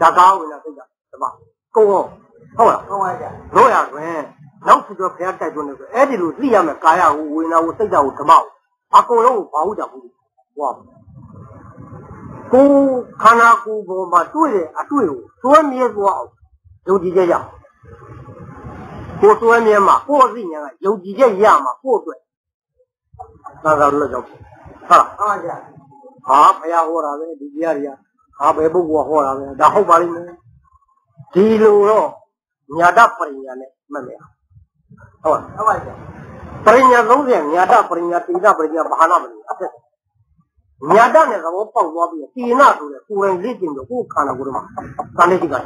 ဒါကောင်းဝင်တာသိတာတပါကုန်းဟုတ်ဟုတ်လားဟုတ်ပါဗျာတို့ရတွင်နောက်ထပ်တော့ဘုရားတိုက်တွန်းနေဆိုအဲ့ဒီလိုသိရမယ်ကာယကိုဝေနာကိုစိတ်ဓာတ်ကိုဓမ္မကိုအကုန်လုံးကိုဘာဟုတ်ကြဘူးဟောကိုယ်ခန္ဓာကိုယ်ပေါ်မှာတွေ့တဲ့အတွေ့ကိုသွဲမြဲသွားအောင်ယုံကြည်ချက်ရအောင်ကိုယ်သွဲမြဲမှာကိုယ်အသိဉာဏ်ကယုံကြည်ချက်ရမှာကိုယ့်အတွက် သာသာလို့ကြောက်ဟုတ်လားဟုတ်ပါဗျာဟာဘုရားဟောတာပဲဒီတရားတွေကဟာဘယ်ပုဂ္ဂိုလ်ကဟောတာပဲဒါဟုတ်ပါလိမ့်မယ်ဒီလိုတော့ညာတပရိညာနဲ့မှတ်မယ်ဟုတ်လားဟုတ်ပါဗျာပရိညာ30ညာတပရိညာတိဏပရိညာဘာနာပရိညာအသက်ညာတနဲ့သဘောပေါက်သွားပြီးတိဏဆိုတဲ့ကိုယ်တိုင်လေ့ကျင့်တော့ကိုယ်ခန္ဓာကိုယ်မှာသံလေးရှိကတယ်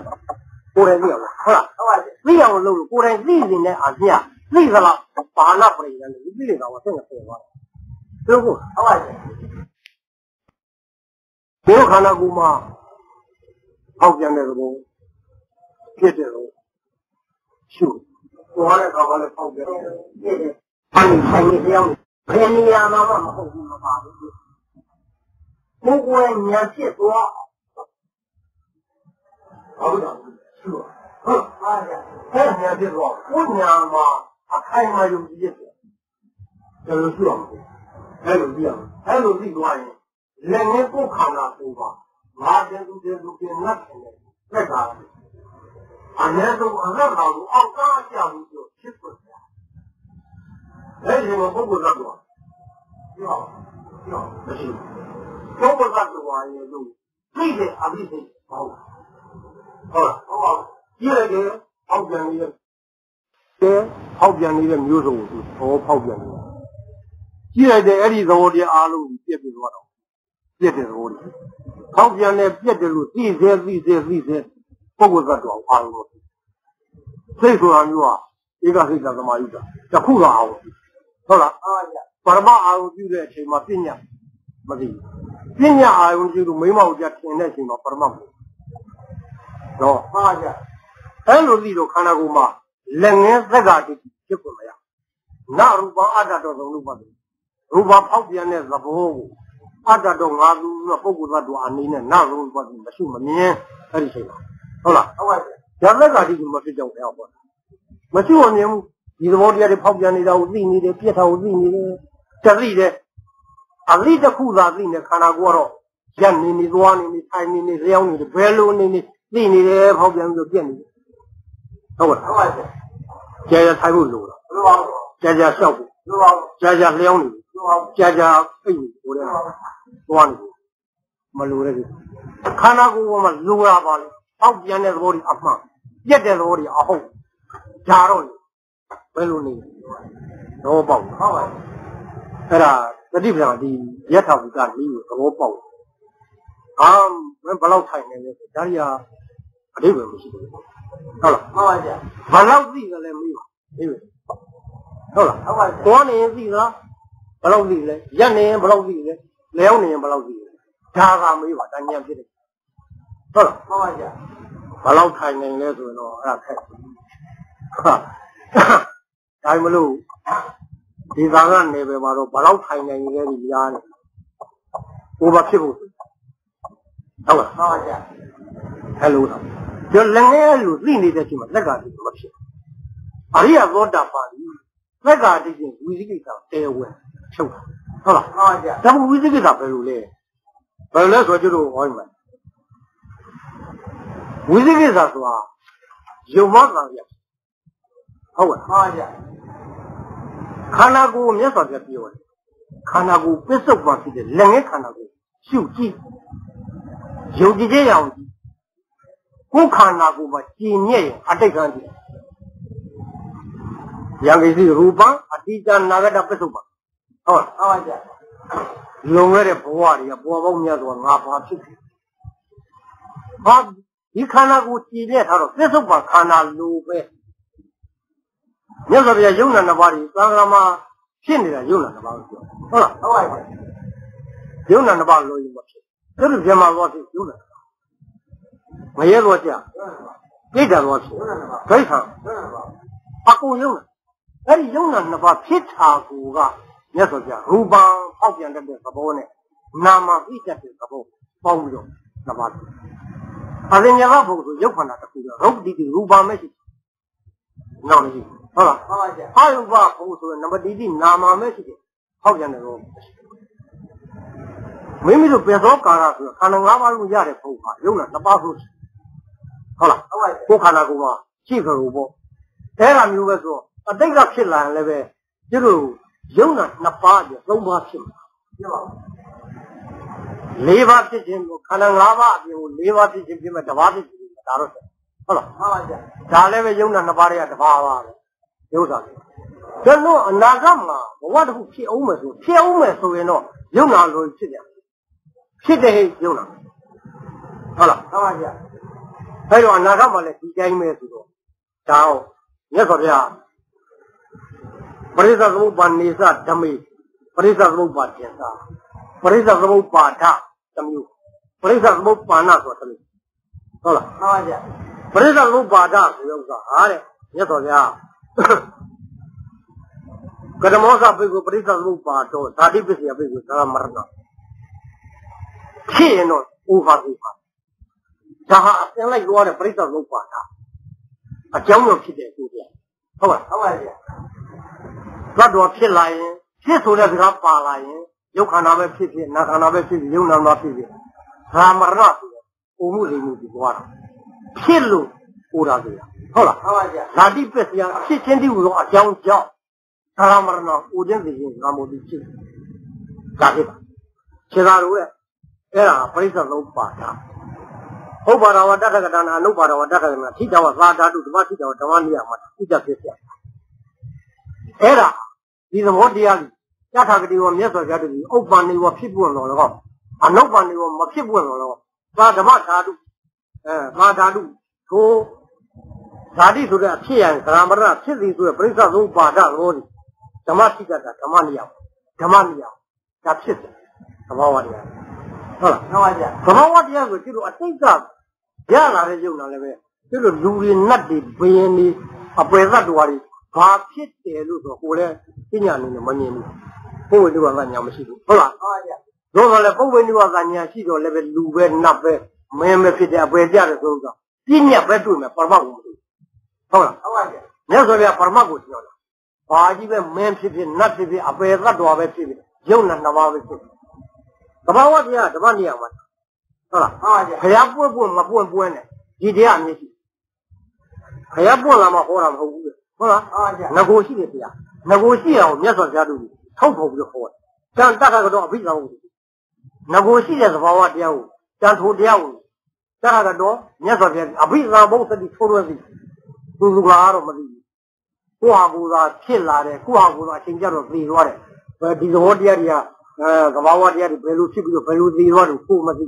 ကိုယ်တိုင်သိအောင်ဟုတ်လားဟုတ်ပါဗျာသိအောင်လုပ်လို့ကိုယ်တိုင်သိနေတဲ့အာမျှ သိသလားဘာနာပရိညာနဲ့ဒီလေကောင်အသက်နဲ့ပြေသွားတယ်တို့ကိုဟုတ်ပါဗျာကိုယ်ခန္ဓာကိုယ်မှာပေါက်ပြန်တဲ့သဘောဖြစ်တဲ့သဘောရှုကိုယ်ရဲ့ကောင်ကလည်းပေါက်ပြန်တယ်ပြည့်တယ်။အဲ့ဒီဆိုင်နေတရားဘယ်နေရာမှာမှမဟုတ်ဘူးမပါဘူး။ကိုယ်ကိုယ်ညာဖြစ်သွားဟုတ်လား။ရှု။ဟုတ်ဟုတ်ပါဗျာ။အဲ့ညာဖြစ်သွားကိုယ်ညာမှာ အခိုင်အမာယုံကြည်ရတယ်။ဒါလိုရှုအောင်။အဲ့လိုကြည့်အောင်။အဲ့လိုကြည့်သွားရင်လက်နဲ့ကိုယ်ခန္ဓာကိုယ်ပါငါတဲ့သူတဲ့သူပြန်လက်တယ်။လက်တာအနည်းဆုံးအရတ်တော်ကိုအောက်ကားကြဘူးဆိုဖြစ်ပေါ်တယ်။အဲ့ဒီမှာပုဂ္ဂိုလ်သတ္တဝါပြောပြောမရှိဘူးပုဂ္ဂိုလ်သတ္တဝါရဲ့လို့သိတဲ့အဘိဓိပေါ့ဟုတ်လားဟုတ်ပါဘူးကြည့်လိုက်တယ်ဖောက်ပြန်နေ တဲ့တဲဖောက်ပြန်နေတဲ့မျိုးစုံကိုသဘောဖောက်ပြန်နေကြည့်လိုက်တယ်အဲ့ဒီသဘောတရားအားလုံးပြည့်ပြည့်သွားတော့ပြည့်တဲ့သဘောတရားဖောက်ပြန်တယ်ပြည့်တယ်လို့သိစေသိစေသိစေပုဂ္ဂိုလ်သတ္တဝါအားလုံးစိတ်ဆိုတာမျိုးဟာဧကစိတ်သမာဓိတာတခုတော့အောင်ဟုတ်လားဟုတ်ပါဗျာပရမအာယုပြုတဲ့အချိန်မှာပညာမသိဘူးပညာအာယုပြုလို့မိမောက်ကြထင်တဲ့အချိန်မှာပရမတ်ဘူးတော့ဟုတ်ပါဗျာအဲ့လိုသိတော့ခန္ဓာကိုယ်မှာ လက်ငင်းသက်္ကာတိဖြစ်ကုန်မရနရူပအတ္တတော်ဆုံးလို့ပါတယ်ရူပဖောက်ပြန်တဲ့သဘောကိုအတ္တတော်ငါသူကပုဂ္ဂိုလ်သတ္တဝါအနေနဲ့နရူပမရှိမမြင်အဲ့ဒီချိန်မှာဟုတ်လားဟုတ်ပါဗျာဇာသက်္ကာတိကမဖြစ်ကြောင်ဘုရားပေါ့မရှိမမြင်ဘူးဒီသဘောတရားတွေဖောက်ပြန်နေတာကိုသိနေတယ်ပြက်တာကိုသိနေတယ်တသိတယ်အသိတစ်ခုသာသိနေခန္ဓာကိုယ်ကတော့ရက်နေနေသွားနေနေထိုင်နေနေလျောင်းနေတယ်ဘယ်လိုနေနေသိနေတယ်ဖောက်ပြန်ပြီးတော့ပြက်နေတယ် ဟုတ်ကဲ့ဟုတ်ပါဗျာကြာကြာထိုင်ဖို့လိုတာလိုပါဘူးကြာကြာလျှောက်ဖို့လိုပါဘူးကြာကြာလျောင်းနေလိုပါဘူးကြာကြာအိတ်နေဟိုတဲ့သွားနေမလိုတဲ့ခန္ဓာကိုယ်ကမှလိုရပါလေအောက်ပြန်တဲ့သဘောတွေအမှန်ပြက်တဲ့သဘောတွေအဟုတ်ဂျာတော့ဘယ်လိုနေတော့ပေါ့ဟုတ်ပါဘူးအဲ့ဒါတတိပ္ပံဒီရက်ထောက်ကနီးကိုသဘောပေါက်အာမင်းဘယ်လောက်ထိုင်နေလဲဒါရီယာအတိပ္ပံမရှိဘူး ဟုတ်လားဟုတ်ပါဗျာဘယ်လောက်သိတယ်လဲမေးပါမေးပါဟုတ်လားဟုတ်ပါသွားနေရင်သိလားဘယ်လောက်သိလဲရက်နေရင်ဘယ်လောက်သိလဲလျောင်းနေရင်ဘယ်လောက်သိလဲဒါကမေးပါတញ្ញံဖြစ်တယ်ဟုတ်လားဟုတ်ပါဗျာဘယ်လောက်ထိုင်နေလဲဆိုရင်တော့အဲ့ဒါခက်ဟာဒါမလို့ဒီသာကနေပဲမှာတော့ဘယ်လောက်ထိုင်နေလဲဒီရားတယ်ဟိုဘာဖြစ်ဖို့ဟုတ်လားဟုတ်ပါဗျာဟယ်လိုတော့ ဒီလည်းငယ်လို့သိနေတဲ့ချိန်မှာလက်ကတည်းကမဖြစ်အရိယသောတာပန်လက်ကတည်းကဝိသိကိစ္စတဲဝဲချုပ်တာဟုတ်လားဟုတ်ပါဗျာဒါမှဝိသိကိစ္စဘယ်လိုလဲဘယ်လိုလဲဆိုတော့ကျတို့ဟောမှာဝိသိကိစ္စဆိုတာယုံမကံရဟုတ်ကဲ့ဟုတ်ပါဗျာခန္ဓာကိုယ်မြတ်စွာဘုရားပြောတယ်ခန္ဓာကိုယ်ပစ္စုပန်ဖြစ်တဲ့လက်ငယ်ခန္ဓာကိုယ်ရှုကြည့်ယုံကြည်ခြင်းရအောင်ကြည့် ကိုယ်ခန္ဓာကိုယ်မှာကြည်မြဲ့ရင်အတိတ်ကံကြည့်ယံကိစီရူပံအတိတနာဂတပစ္စုပန်ဟုတ်ဟုတ်ပါဗျာလုံခဲ့တဲ့ဘဝတွေကဘဝပေါင်းများစွာငါဘာဖြစ်ဖြစ်ဟာဒီခန္ဓာကိုယ်ကြည်မြဲထားတော့ပစ္စုပန်ခန္ဓာလိုပဲမြတ်စွာဘုရားယုံနာနှစ်ပါးဒီသံဃာမှာဖြစ်နေတာယုံနာနှစ်ပါးကိုပြောဟုတ်လားဟုတ်ပါပြီယုံနာနှစ်ပါးလို့ရင်မဖြစ်သူတို့ပြမသွားဖြစ်ယုံနာ မရဲတော့ကြပြိတ္တာတော့ဖြစ်ဒိဋ္ဌံအကုန်ယုံနာအဲ့ဒီယုံနာနှစ်ပါးဖြစ်တာကိုကမြတ်စွာဘုရားရူပံဖောက်ပြန်တဲ့သဘောနဲ့နာမပြိတ္တတဲ့သဘောပေါင်းပြီးတော့နှစ်ပါးအရင်ကဘုံဆိုရုပ်ခန္ဓာတစ်ခုတော့ရုပ်တိတိရူပံမရှိနောက်မရှိဟုတ်လားဟုတ်ပါဗျာအာယုဘဘုဆိုရင်နံပါတ်တိတိနာမမဲရှိတယ်ဟောက်ပြန်တယ်တော့မိမိတို့ပေသောကာရဆိုခန္ဓာ၅ပါးလုံးရတဲ့ဘုဟာယုံနာနှစ်ပါးဆို ဟုတ်လားဟုတ်ပါကိုခန္ဓာကိုယ်မှာရှိကြလို့ပေါ့အဲ့ဒါမျိုးပဲဆိုအတိတ်ကဖြစ်လာရင်လည်းပဲကျတို့ယုံနာနှစ်ပါးပြသုံးပါးဖြစ်မှာဖြစ်ပါလေးပါးဖြစ်ခြင်းကိုခန္ဓာ၅ပါးအပြင်ကိုလေးပါးဖြစ်ခြင်းဖြစ်မဲ့တစ်ပါးဖြစ်ခြင်းဒါတော့ဟုတ်လားမှန်ပါဗျာဒါလည်းပဲယုံနာနှစ်ပါးတွေကတစ်ပါးပါပဲရုပ်သာကျွန်တော်အနာဂတ်မှာဘဝတစ်ခုဖြစ်အောင်မယ်ဆိုဖြစ်အောင်မယ်ဆိုရင်တော့ယုံနာလိုဖြစ်တယ်ဖြစ်တဲ့ဟဲ့ယုံနာဟုတ်လားဟုတ်ပါဗျာ အဲ့တော့အနာဂတ်မှာလည်းဒီတိုင်းပဲဆိုတော့ဒါအောင်မြတ်စွာဘုရားပရိသသမုပ္ပါနေသဓမေပရိသသမုပ္ပါကျင်သာပရိသသမုပ္ပါဒသမျိုးပရိသသမုပ္ပါဏဆိုတာသမျိုးဟုတ်လားမှန်ပါဗျာပရိသသမုပ္ပါဒဆိုတဲ့ဥစ္စာဟာတဲ့မြတ်စွာဘုရားကဓမောစပိကိုပရိသသမုပ္ပါတော့ဇာတိပစ္စယပိကိုသာမရဏဖြစ်ရင်တော့ဥပါဒိပါဒါ ဟာအပြန်လိုက်လို့ရတဲ့ပရိသသမုပ္ပါဒအကြောင်းတော့ဖြစ်တယ်ဆိုပြန်ဟုတ်ပါဟုတ်ပါဗျာသတ္တဝါဖြစ်လာရင်ဖြစ်ဆိုတဲ့စကားပါလာရင်ယုတ်ခန္ဓာပဲဖြစ်ဖြစ်နာခန္ဓာပဲဖြစ်ဖြစ်ယုံနာမှာဖြစ်ဖြစ်သာမရဏဆိုတဲ့ပုံမှုလိမ်မှုဒီဘဝတော့ဖြစ်လို့ဟိုတာဆိုတာဟုတ်လားဟုတ်ပါဗျာဓာတိပစ္စယဖြစ်ချင်းတည်းဟူသောအကြောင်းကြောင့်သာရမရဏဦးတဲ့သိရင်ငါမို့ဒီဖြစ်ဒါဖြစ်ပါခြေသာတို့ရဲ့အဲ့ဒါပရိစ္ဆေသုံးပါတာ ဟုတ်ပါတော်ဝတ္တကတနာအနုပါတော်ဝတ္တကတနာထိတော်သာဓာတုဓမ္မထိတော်ဓမ္မနိယမှာသိကြဖြစ်ပြအဲ့ဒါဒီသဘောတရားကြီးယထာဂတိဝမြတ်စွာဘုရားတည်းဥပ္ပန္နေဝဖြစ်ပွင့်တော်လည်းအနုပ္ပန္နေဝမဖြစ်ပွင့်တော်လည်းသာဓမ္မဓာတုအဲသာဓာတုထိုဓာတိဆိုတဲ့အဖြစ်ရန်ဂရမရဖြစ်စီဆိုတဲ့ပရိစ္ဆသုံးပါဒရောဒီဓမ္မထိကတာဓမ္မနိယဓမ္မနိယဒါဖြစ်တယ်သဘောဝတရား ဟုတ်လားဟုတ်ပါဗျာသဘောဝတရားဆိုကျတို့အတိတ်ကရလာတဲ့ယုံနာလည်းပဲကျတို့လူတွေနတ်တွေဘယင်းတွေအပယ်သတ္တဝါတွေဘာဖြစ်တယ်လို့ဆိုကိုယ်လည်းပညာနေနဲ့မမြင်ဘူးဘုဝိတ္တဝါကညာမရှိဘူးဟုတ်လားဟုတ်ပါဗျာသို့တော်လည်းပုဗ္ဗေနိဝါကညာရှိတော့လည်းပဲလူပဲနတ်ပဲမင်းပဲဖြစ်တဲ့အပယ်ကြတယ်ဆိုတော့ပြညတ်ပဲတွေ့မယ်ပရမတ်ကိုမတွေ့ဟုတ်လားဟုတ်ပါဗျာမြတ်စွာဘုရားပရမတ်ကိုပြောတာဘာကြီးပဲမင်းဖြစ်ဖြစ်နတ်ဖြစ်ဖြစ်အပယ်သတ္တဝါပဲဖြစ်ဖြစ်ယုံနာနှစ်ပါးပဲဖြစ်တယ် သဘာဝတရားဓမ္မနေရာမှာဟုတ်လားဟုတ်ပါဗျာခရပွင့်ပွင့်မပွင့်ပွင့်နဲ့ဒီတရားအမြင့်ရှိခရပွင့်လာမှဟောတာမဟုတ်ဘူးလေဟုတ်လားဟုတ်ပါဗျာငကိုရှိတယ်တရားငကိုရှိအောင်မြတ်စွာဘုရားတို့ထုတ်ထုတ်ပြီးဟောတယ်တန်တတ်ကတော့အဘိဓမ္မာကိုငကိုရှိတဲ့သဘာဝတရားကိုတန်ထိုတရားကိုတတ်ကတော့မြတ်စွာဘုရားအဘိဓမ္မာဘုသတိထိုးရသည်သူလူကတော့မသိဘူးကိုဟာကိုသာဖြစ်လာတယ်ကိုဟာကိုသာအချိန်ကြတော့သိသွားတယ်ဘယ်ဒီသဘောတရားတွေက အဲသဘာဝတရားတွေဘယ်လိုဖြစ်ပြီးတော့ဘယ်လိုသိသွားတယ်ကိုမသိ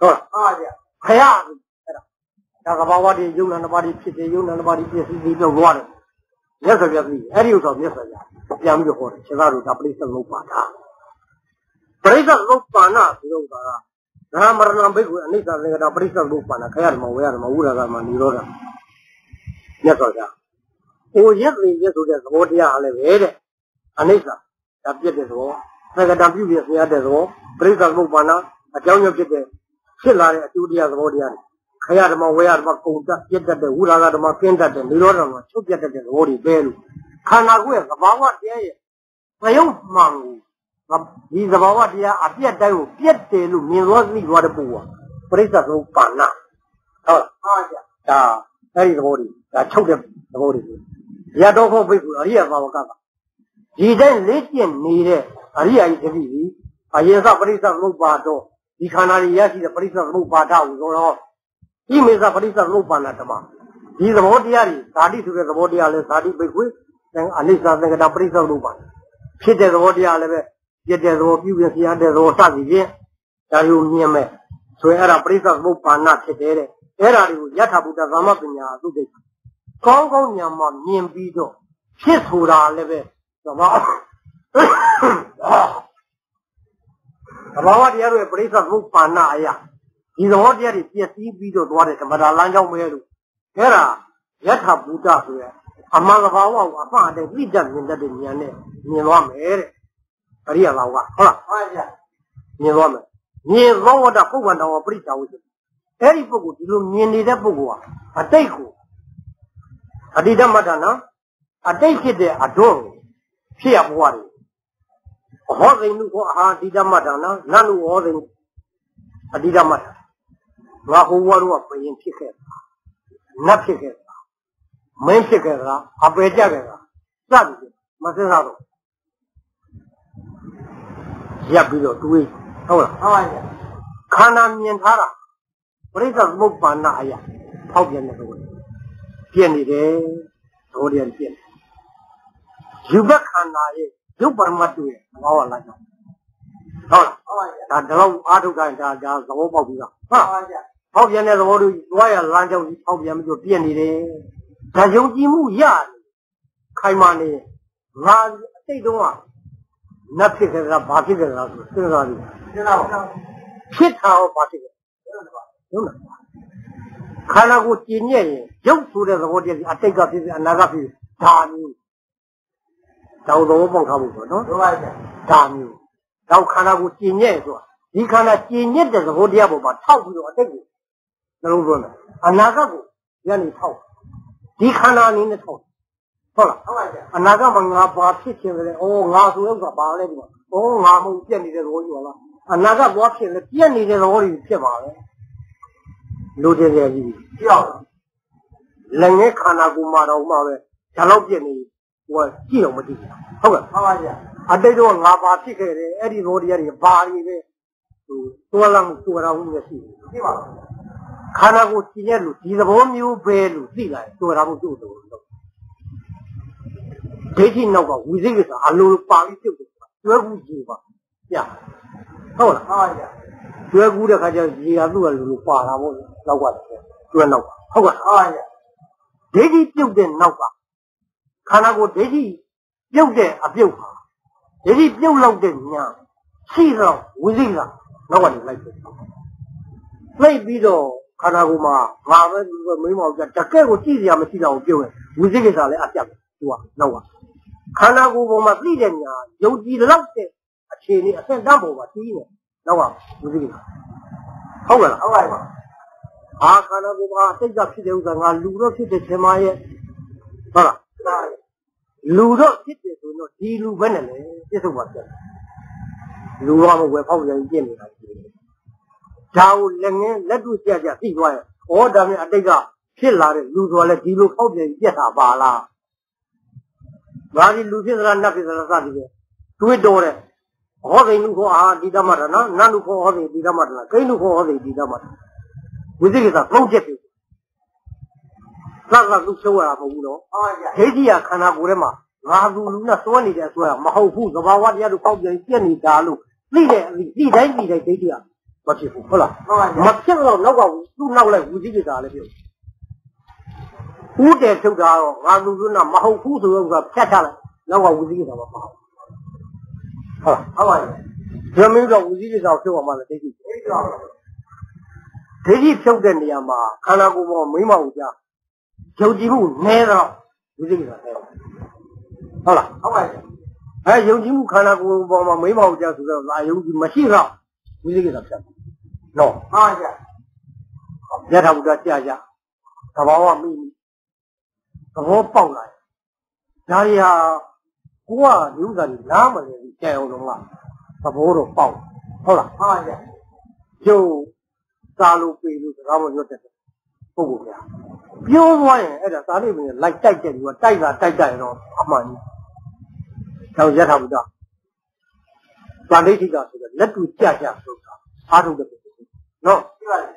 ဟုတ်လားဟုတ်ပါဗျာခရအဲ့ဒါဒါကဘာဝတည်းယုံနာနှစ်ပါးကြီးဖြစ်တယ်ယုံနာနှစ်ပါးကြီးပြည့်စည်ပြီးတော့သွားတယ်မြတ်စွာဘုရားပြီအဲ့ဒီဥစ္စာမြတ်စွာဘုရားပြန်ပြီးတော့ဟောတယ်ခြေသားတို့ဒါပရိစ္ဆေလုံးပါတာပရိစ္ဆေလုံးပါဏဆိုတော့ကဓမ္မရဏဘိက္ခုအနိစ္စသင်္ကတာပရိစ္ဆေလုံးပါဏခရဓမ္မဝေရဓမ္မဝုရကမနိရောဓမြတ်စွာဘုရားဟိုရက်သိရက်ဆိုတဲ့သဘောတရားဟာလည်းပဲတဲ့အနိစ္စဒါပြည့်တဲ့သဘော သင်္ကတာပြုပြဆရာတဲ့သဘောပရိစ္ဆေလုံးပါဏအကြောင်းရဖြစ်တဲ့ဖြစ်လာတဲ့အတူတရားသဘောတရားတွေခရဓမ္မဝေရဓမ္မကုံတက်ပြည့်တတ်တဲ့ဝုရာကဓမ္မကင်းတတ်တဲ့နိရောဓဓမ္မချုပ်ပြတ်တတ်တဲ့သဘောတွေပဲလို့ခန္ဓာကိုယ်ရဲ့သဘာဝတရားရဲ့သယုံမှန်ကိုဒီသဘာဝတရားအပြတ်တိုင်းကိုပြတ်တယ်လို့မြင်သွားသိသွားတဲ့ပုဂ္ဂိုလ်ပရိစ္ဆေသုံးပါဏဟုတ်လားဟုတ်ပါဗျာဒါအဲ့ဒီသဘောတွေဒါချုပ်တဲ့သဘောတွေရတော့ဖို့ဘိက္ခုအရိယဘာဝကကဒီတိုင်းလေးကျင့်နေတဲ့ အရိယာကြီးတတိကြီးအယေသပရိစ္ဆေသမုပ္ပါတော့ဒီခန္ဓာတွေရရှိတဲ့ပရိစ္ဆေသမုပ္ပါဒကိုဆိုတော့ဒီမေသပရိစ္ဆေသမုပ္ပါဏဓမ္မဒီသဘောတရားတွေဓာတိဆိုတဲ့သဘောတရားလဲဓာတိဘိက္ခုအနိစ္စသင်္ကတာပရိစ္ဆေသမုပ္ပါဖြစ်တဲ့သဘောတရားလည်းပဲပြည့်တဲ့သဘောပြုပြဆရာတဲ့သဘောစသည်ဖြင့်ဒါကိုမြင်မဲ့ဆိုရင်အဲ့ဒါပရိစ္ဆေသမုပ္ပါဏဖြစ်တယ်တဲ့အဲ့ဒါတွေကိုယထာဘုဒ္ဓကာမပညာအသုဒိတ်ကောင်းကောင်းညာမှာမြင်ပြီးတော့ဖြစ်ဆိုတာလည်းပဲသဘာဝ သဘာဝတရားတွေပြိဿသုပါဏအရာဒီသဘောတရားတွေပြည့်စည်ပြီးတော့သွားတဲ့ဓမ္မတာလမ်းကြောင်းပဲလို့အဲ့ဒါယထာဘုဒ္ဓဆိုရအမှန်သဘာဝကိုအမှန်တည်းသိတတ်မြင်တတ်တဲ့ဉာဏ်နဲ့မြင်သွားမယ်တဲ့အရိယလောကဟုတ်လားဟုတ်ပါဗျာမြင်သွားမယ်မြင်သောဝတ္တပုဗ္ဗန္တောပရိစ္ဆာဝိသအဲ့ဒီပုဂ္ဂိုလ်ဒီလိုမြင်နေတဲ့ပုဂ္ဂိုလ်ဟာအတိတ်ကိုအတိတ်မတ္တနော်အတိတ်ဖြစ်တဲ့အတွန်းကိုဖြစ်ရဘဝတွေ ဟောသိမှုဟောအာတိတမတ္တနော်နတ်လူဟောသိအတိတမတ္တငါဟိုဘဝတော့ဘယင်ဖြစ်ခဲ့တာနတ်ဖြစ်ခဲ့တာမင်းဖြစ်ခဲ့တာအပေကြခဲ့တာစသည်မစင်စားတော့ရပ်ပြီးတော့တွေးဟုတ်လားဟုတ်ပါဗျာခန္ဓာမြင်ထားတာပရိစ္ဆေသမုပ္ပါဏအရာဖောက်ပြန်တဲ့သဘောပြည့်နေတယ်သဘောတရားပြည့်နေယူဘခန္ဓာရဲ့ ရုပ်ပရမတ်တူရဲ့သဘောဝလာကြောင်းဟုတ်လားဟုတ်ပါဗျာဒါဒီလောက်အာထုတ်တိုင်းဒါဒါသဘောပေါက်ပြီလားဟာဟုတ်ပါဗျာဖောက်ပြန်တဲ့သဘောတူသွားရလမ်းကြောင်းကြီးဖောက်ပြန်မလို့ပြည့်နေတယ်ဒါယုံကြည်မှုရတယ်ခိုင်မာနေငါအတိတ်တုန်းကနတ်ဖြစ်ခဲ့တာဘာဖြစ်ခဲ့တာဆိုစဉ်းစားပြီးကျင်းတော့ဟုတ်ပါဖြစ်တာရောဘာဖြစ်ခဲ့ဟုတ်လားခန္ဓာကိုယ်ကျင်ညက်ရင်ရုပ်ဆိုတဲ့သဘောတရားကြီးအတိတ်ကဖြစ်ဖြစ်အနာဂတ်ဖြစ်ဖြစ်ဒါမျိုး တောင်းတော်ပေါက်ထားဖို့ဆိုနော်ဟုတ်ပါဗျာဒါမျိုးတော့ခန္ဓာကိုယ်ကျင်ညက်ဆိုတာဒီခန္ဓာကျင်ညက်တဲ့သဘောတရားပေါ်မှာထောက်ပြီးတော့အတိတ်ကိုနှလုံးသွင်းတယ်အနာဂတ်ကိုညနေထောက်ဒီခန္ဓာအနေနဲ့ထောက်ဟုတ်လားဟုတ်ပါဗျာအနာဂတ်မှာငါဘာဖြစ်ခြင်းလဲဩငါဆိုဥစ္စာဘာလဲဒီမှာဩငါမဟုတ်ပြက်နေတဲ့သဘောကြီးပါလားအနာဂတ်ဘာဖြစ်လဲပြက်နေတဲ့သဘောကြီးဖြစ်ပါပဲလူတည်းတည်းကြီးကြောက်လက်ငယ်ခန္ဓာကိုယ်မှာတော့မှပဲဒါတော့ပြက်နေ ဟိုကြည့်တော့မသိဘူးဟုတ်ကဲ့ဟုတ်ပါဗျာအတိတ်တော့ငါဘာဖြစ်ခဲ့တယ်အဲ့ဒီသဘောတရားတွေဘာတွေပဲဟိုသွေးလမ်းသွေးတော်မှုမရှိဘူးကြည့်ပါဦးခန္ဓာကိုယ်သိရလို့ဒီသဘောမျိုးပဲလို့သိလာရင်တွေ့တာမို့သူ့လို့ဒိဋ္ဌိနောက်ကဝိသိကိစ္စအလိုပါပြီးပြုတ်တယ်တွဲကူကြီးပါပြဟုတ်လားဟုတ်ပါဗျာတွဲကူတဲ့ခါကျရေကသူ့ကလိုလိုပါတာမို့နောက်ကတွဲနောက်ကဟုတ်ကဲ့ဟုတ်ပါဗျာဒိဋ္ဌိပြုတ်တဲ့နောက်က ခန္ဓာကိုယ်ဒိဋ္ဌိပြုတ်တဲ့အပြုတ်ဟာဒိဋ္ဌိပြုတ်လောက်တဲ့ညာရှိတော့ဝိသိကနောက်ကနေလိုက်တယ်လိုက်ပြီးတော့ခန္ဓာကိုယ်မှာငါပဲဒီမိမောင်ကြတကယ်ကိုကြည့်စရာမရှိတော့ပြုတ်ရင်ဝိသိကိစ္စလည်းအပြတ်သူကနောက်ကခန္ဓာကိုယ်ပေါ်မှာသိတဲ့ညာယုံကြည်လောက်တဲ့အခြေအနေအဆင့်တန်းပေါ်မှာသိနေနောက်ကဝိသိကိစ္စဟုတ်ကဲ့လားဟုတ်ပါဗျာအာခန္ဓာကိုယ်မှာစိတ်ကဖြစ်တဲ့ဥစ္စာငါလူတော့ဖြစ်တဲ့ခြင်းမရဲ့ဟုတ်လား လူတော့ဖြစ်တယ်ဆိုတော့ဒီလူပဲနဲ့လေပြစ္ဆုတ်ပါပြန်လူတော့မဝယ်ဖောက်ရရင်ပြည့်နေတာရှိတယ်ဒါကိုလက်ငင်းလက်တွေ့ကြကြသိသွားရင်ဩဒါမြအတိတ်ကဖြစ်လာတဲ့လူဆိုလည်းဒီလိုဖောက်ပြန်ပြက်တာပါလားငါဒီလူဖြစ်သလားနတ်ဖြစ်သလားစသည်ပဲတွေးတော်တယ်ဟောသိလူခေါ်အာဒီတမတ်နော်နတ်လူခေါ်ဟောသိဒီတမတ်လားကိန်းလူခေါ်ဟောသိဒီတမတ်ဝိသိကိစ္စသုံးချက်ပြီ သက်ကသူချုပ်ရတာမဟုတ်ဘူးနော်ဟုတ်ပါဗျာဒိဋ္ဌိယခန္ဓာကိုယ်ထဲမှာငါသူလူနဲ့စွဲနေတယ်ဆိုရမဟုတ်ဘူးသဘာဝတရားတို့ပေါက်ပြန်ပြက်နေတာလို့သိတယ်သိတိုင်းသိတိုင်းဒိဋ္ဌိယမဖြစ်ဘူးဟုတ်လားဟုတ်ပါမဗျာဖြစ်တော့နောက်ကသူ့နောက်လိုက်ဝူသိကိစ္စလည်းဖြစ်ဦးတယ်ထုတ်တာတော့ငါလူလူနဲ့မဟုတ်ဘူးဆိုတော့ဖြတ်ချလိုက်နောက်ကဝူသိကိစ္စမမဟုတ်ဟုတ်ဟုတ်ပါဗျာလားဒီမင်းတော့ဝူသိကိစ္စကိုဖြုတ်အောင်မလားဒိဋ္ဌိဒီတော့ဒိဋ္ဌိဖြုတ်တဲ့နေရာမှာခန္ဓာကိုယ်ပေါ်မိမ့်မဟုတ်ကြ ယုံကြည်မှုနည်းတော့ဝူသိကိစ္စနည်းဟုတ်လားဟုတ်ပါဗျာအဲယုံကြည်မှုခန္ဓာကိုယ်ပေါ်မှာမိမ့်မဟုတ်ကြဆိုတော့လာယုံကြည်မရှိတော့ဝိသိကိစ္စဖြစ်တယ်နော်ဟုတ်ပါဗျာယထာဘုဒ္ဓကြာကြသဘောဝမိမိသဘောပေါက်လာဒါရီဟာကိုကဒီဥစ္စာကြီးနားမလဲဒီကြဲအောင်တော့ကသဘောတော့ပေါက်ဟုတ်လားဟုတ်ပါဗျာကျုပ်စာလို့ပေလို့စကားမပြောတတ်တယ်ပုဂ္ဂိုလ်များ ပြောသွားရင်အဲ့ဒါသာလိမ့်မယ်လိုက်တိုက်တဲ့လူကတိုက်တာတိုက်ကြရင်တော့အမှန်ကြီးတော့ယထာဘုဒ္ဓသာဒိဋ္ဌိကဆိုတော့လက်တူကြကြဆိုတာအားထုတ်တဲ့ပုဂ္ဂိုလ်နော်ဒီပါဗျာ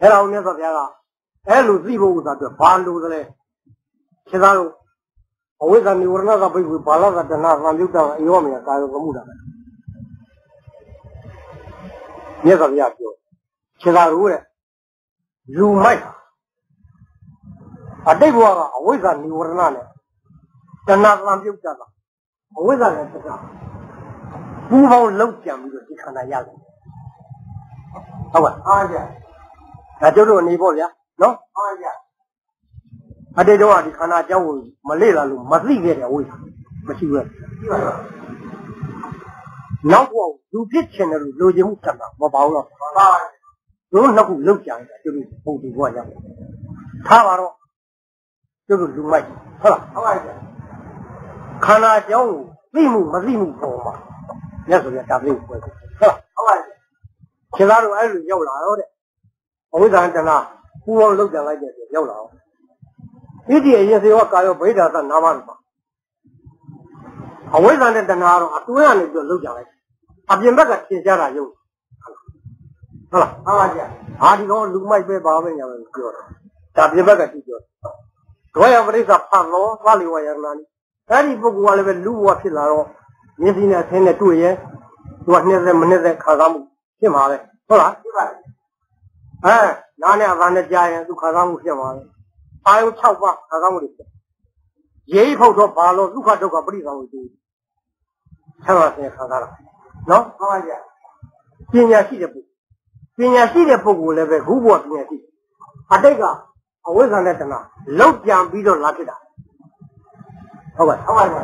အဲ့ဒါကိုမြတ်စွာဘုရားကအဲ့လိုသိဖို့ဥစ္စာအတွက်ဘာလို့လဲခြေသားတို့အဝိဇ္ဇာနိဝရဏကပိတ်ဝေဘာလကတဏသံယုတ်တံအယောမေကာယောကမှုတာပဲမြတ်စွာဘုရားပြောခြေသားတို့တဲ့လူမိုက် အတိတ်ဘဝကအဝိဇ္ဇာနိဝရဏနဲ့တဏသံယုတ်တံအဝိဇ္ဇာနဲ့တဏပူပေါင်းလောက်ကြံပြီးတော့ဒီခန္ဓာရတယ်ဟုတ်ပါဟုတ်ပါဗျာဒါကျုပ်တို့အနေပေါ့ဗျာနော်ဟုတ်ပါဗျာအတေတော့ဒီခန္ဓာအကြောင်းကိုမလေ့လာလို့မသိခဲ့တယ်ဝိမရှိဘူးဒီပါဗျာနောက်တော့လူဖြစ်ချင်တယ်လို့လိုချင်မှုတက်တာမပါဘူးတော့ဟုတ်ပါဗျာတို့နှစ်ခုလောက်ကြတယ်ကျုပ်တို့ပုံတူဘွားရောက်ထားပါတော့ ကျုပ်တို့လူမိုက်ဟုတ်လားဟုတ်ပါဗျာခန္ဓာအကြောင်းကိုသိမှုမသိမှုပေါ်မှာမြတ်စွာဘုရားဒါလေးကိုပြောတယ်ဟုတ်လားဟုတ်ပါဗျာခြေသားတို့အဲ့လိုရောက်လာတော့တဲ့အဝိဇ္ဇာတဏပူအောင်လောက်ကြလိုက်တဲ့ရောက်လာတော့ဣတိအရင်စေဝကာယောဗိဓာသနာမရပါအဝိဇ္ဇာနဲ့တဏှာတော့အတွင်းကနေပြီးလောက်ကြလိုက်အပြင်ဘက်ကသင်ကြတာယုံဟုတ်လားဟုတ်ပါဗျာဟာဒီတော့လူမိုက်ပဲပါပဲညာပဲပြောတာဒါပြင်ဘက်ကကြည့်ပြော ဒွါယပရိစ္ဆဖတ်လို့သလိဝယရဏာနိအဲ့ဒီပုဂ္ဂိုလ်ကလည်းပဲလူဘဝဖြစ်လာတော့မျက်စိနဲ့ဆင်းနဲ့တွေ့ရင်သူကနှစ်သက်မနှစ်သက်ခံစားမှုဖြစ်မှာပဲဟုတ်လားဒီပါဗျာအဲနားနဲ့အပန်းနဲ့ကြားရင်သူခံစားမှုဖြစ်မှာပဲအာယု6ပါးခံစားမှုတွေဖြစ်ရေးဖို့တော့ဘာလို့ဒုက္ခဒုက္ခပရိသံကိုသိဆက်ပါစေခံစားတာနော်ဟုတ်ပါဗျာပညာရှိတဲ့ပုဂ္ဂိုလ်ပညာရှိတဲ့ပုဂ္ဂိုလ်လည်းပဲခုဘဝပညာရှိအတိတ်က အဝိဇ္ဇာနဲ့တဏှာလောက်ကြံပြီးတော့လာဖြစ်တာဟုတ်ပါ့ဟုတ်ပါဗျာ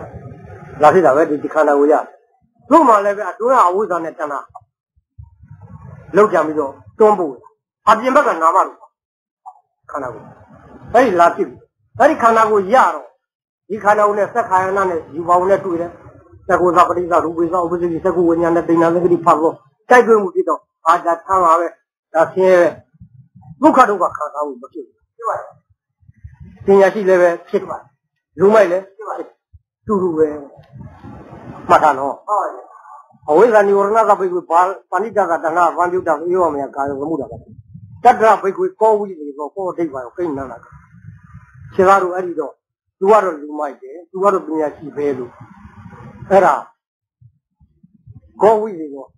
လာဖြစ်တာပဲဒီခန္ဓာကိုရတို့မှလည်းပဲအတွင်းကအဝိဇ္ဇာနဲ့တဏှာလောက်ကြံပြီးတော့တွန်းပို့အပြင်ဘက်ကနာမလို့ခန္ဓာကိုအဲ့ဒီလာဖြစ်ပြီအဲ့ဒီခန္ဓာကိုရတော့ဒီခန္ဓာကိုနဲ့သက်ခါယနာနဲ့ယူပါဝင်နဲ့တွေ့တယ်သက္ကုသပတိသရူပိသဥပ္ပစိသက္ကုဝိညာဉ်နဲ့တိဏ္ဍသတိဖတ်လို့တိုက်တွင်းမှုဖြစ်တော့အာဒါထားပါပဲဒါဆင်းရဲဒုက္ခဒုက္ခခံစားမှုမဖြစ်ဘူးဒီ ပါဗျာပညာရှိလည်းပဲဖြစ်ပါလူမိုက်လည်းတူတူပဲမှတ်ထားနော်ဟုတ်ပါဗျာအဝိဇ္ဇာနိဝရဏကပိတ်ကိုပါဏိတကတဏှာဗံပြုတ်တာအေဝမယကာယဝမှုတာပဲတတတ္တဘိက္ခွေကောဝိလေတော့ကောဒိဋ္ဌာကိုကိန်းနန်းလာခြေသားတို့အဲ့ဒီတော့သူကတော့လူမိုက်တယ်သူကတော့ပညာရှိပဲလို့အဲ့ဒါကောဝိလေတော့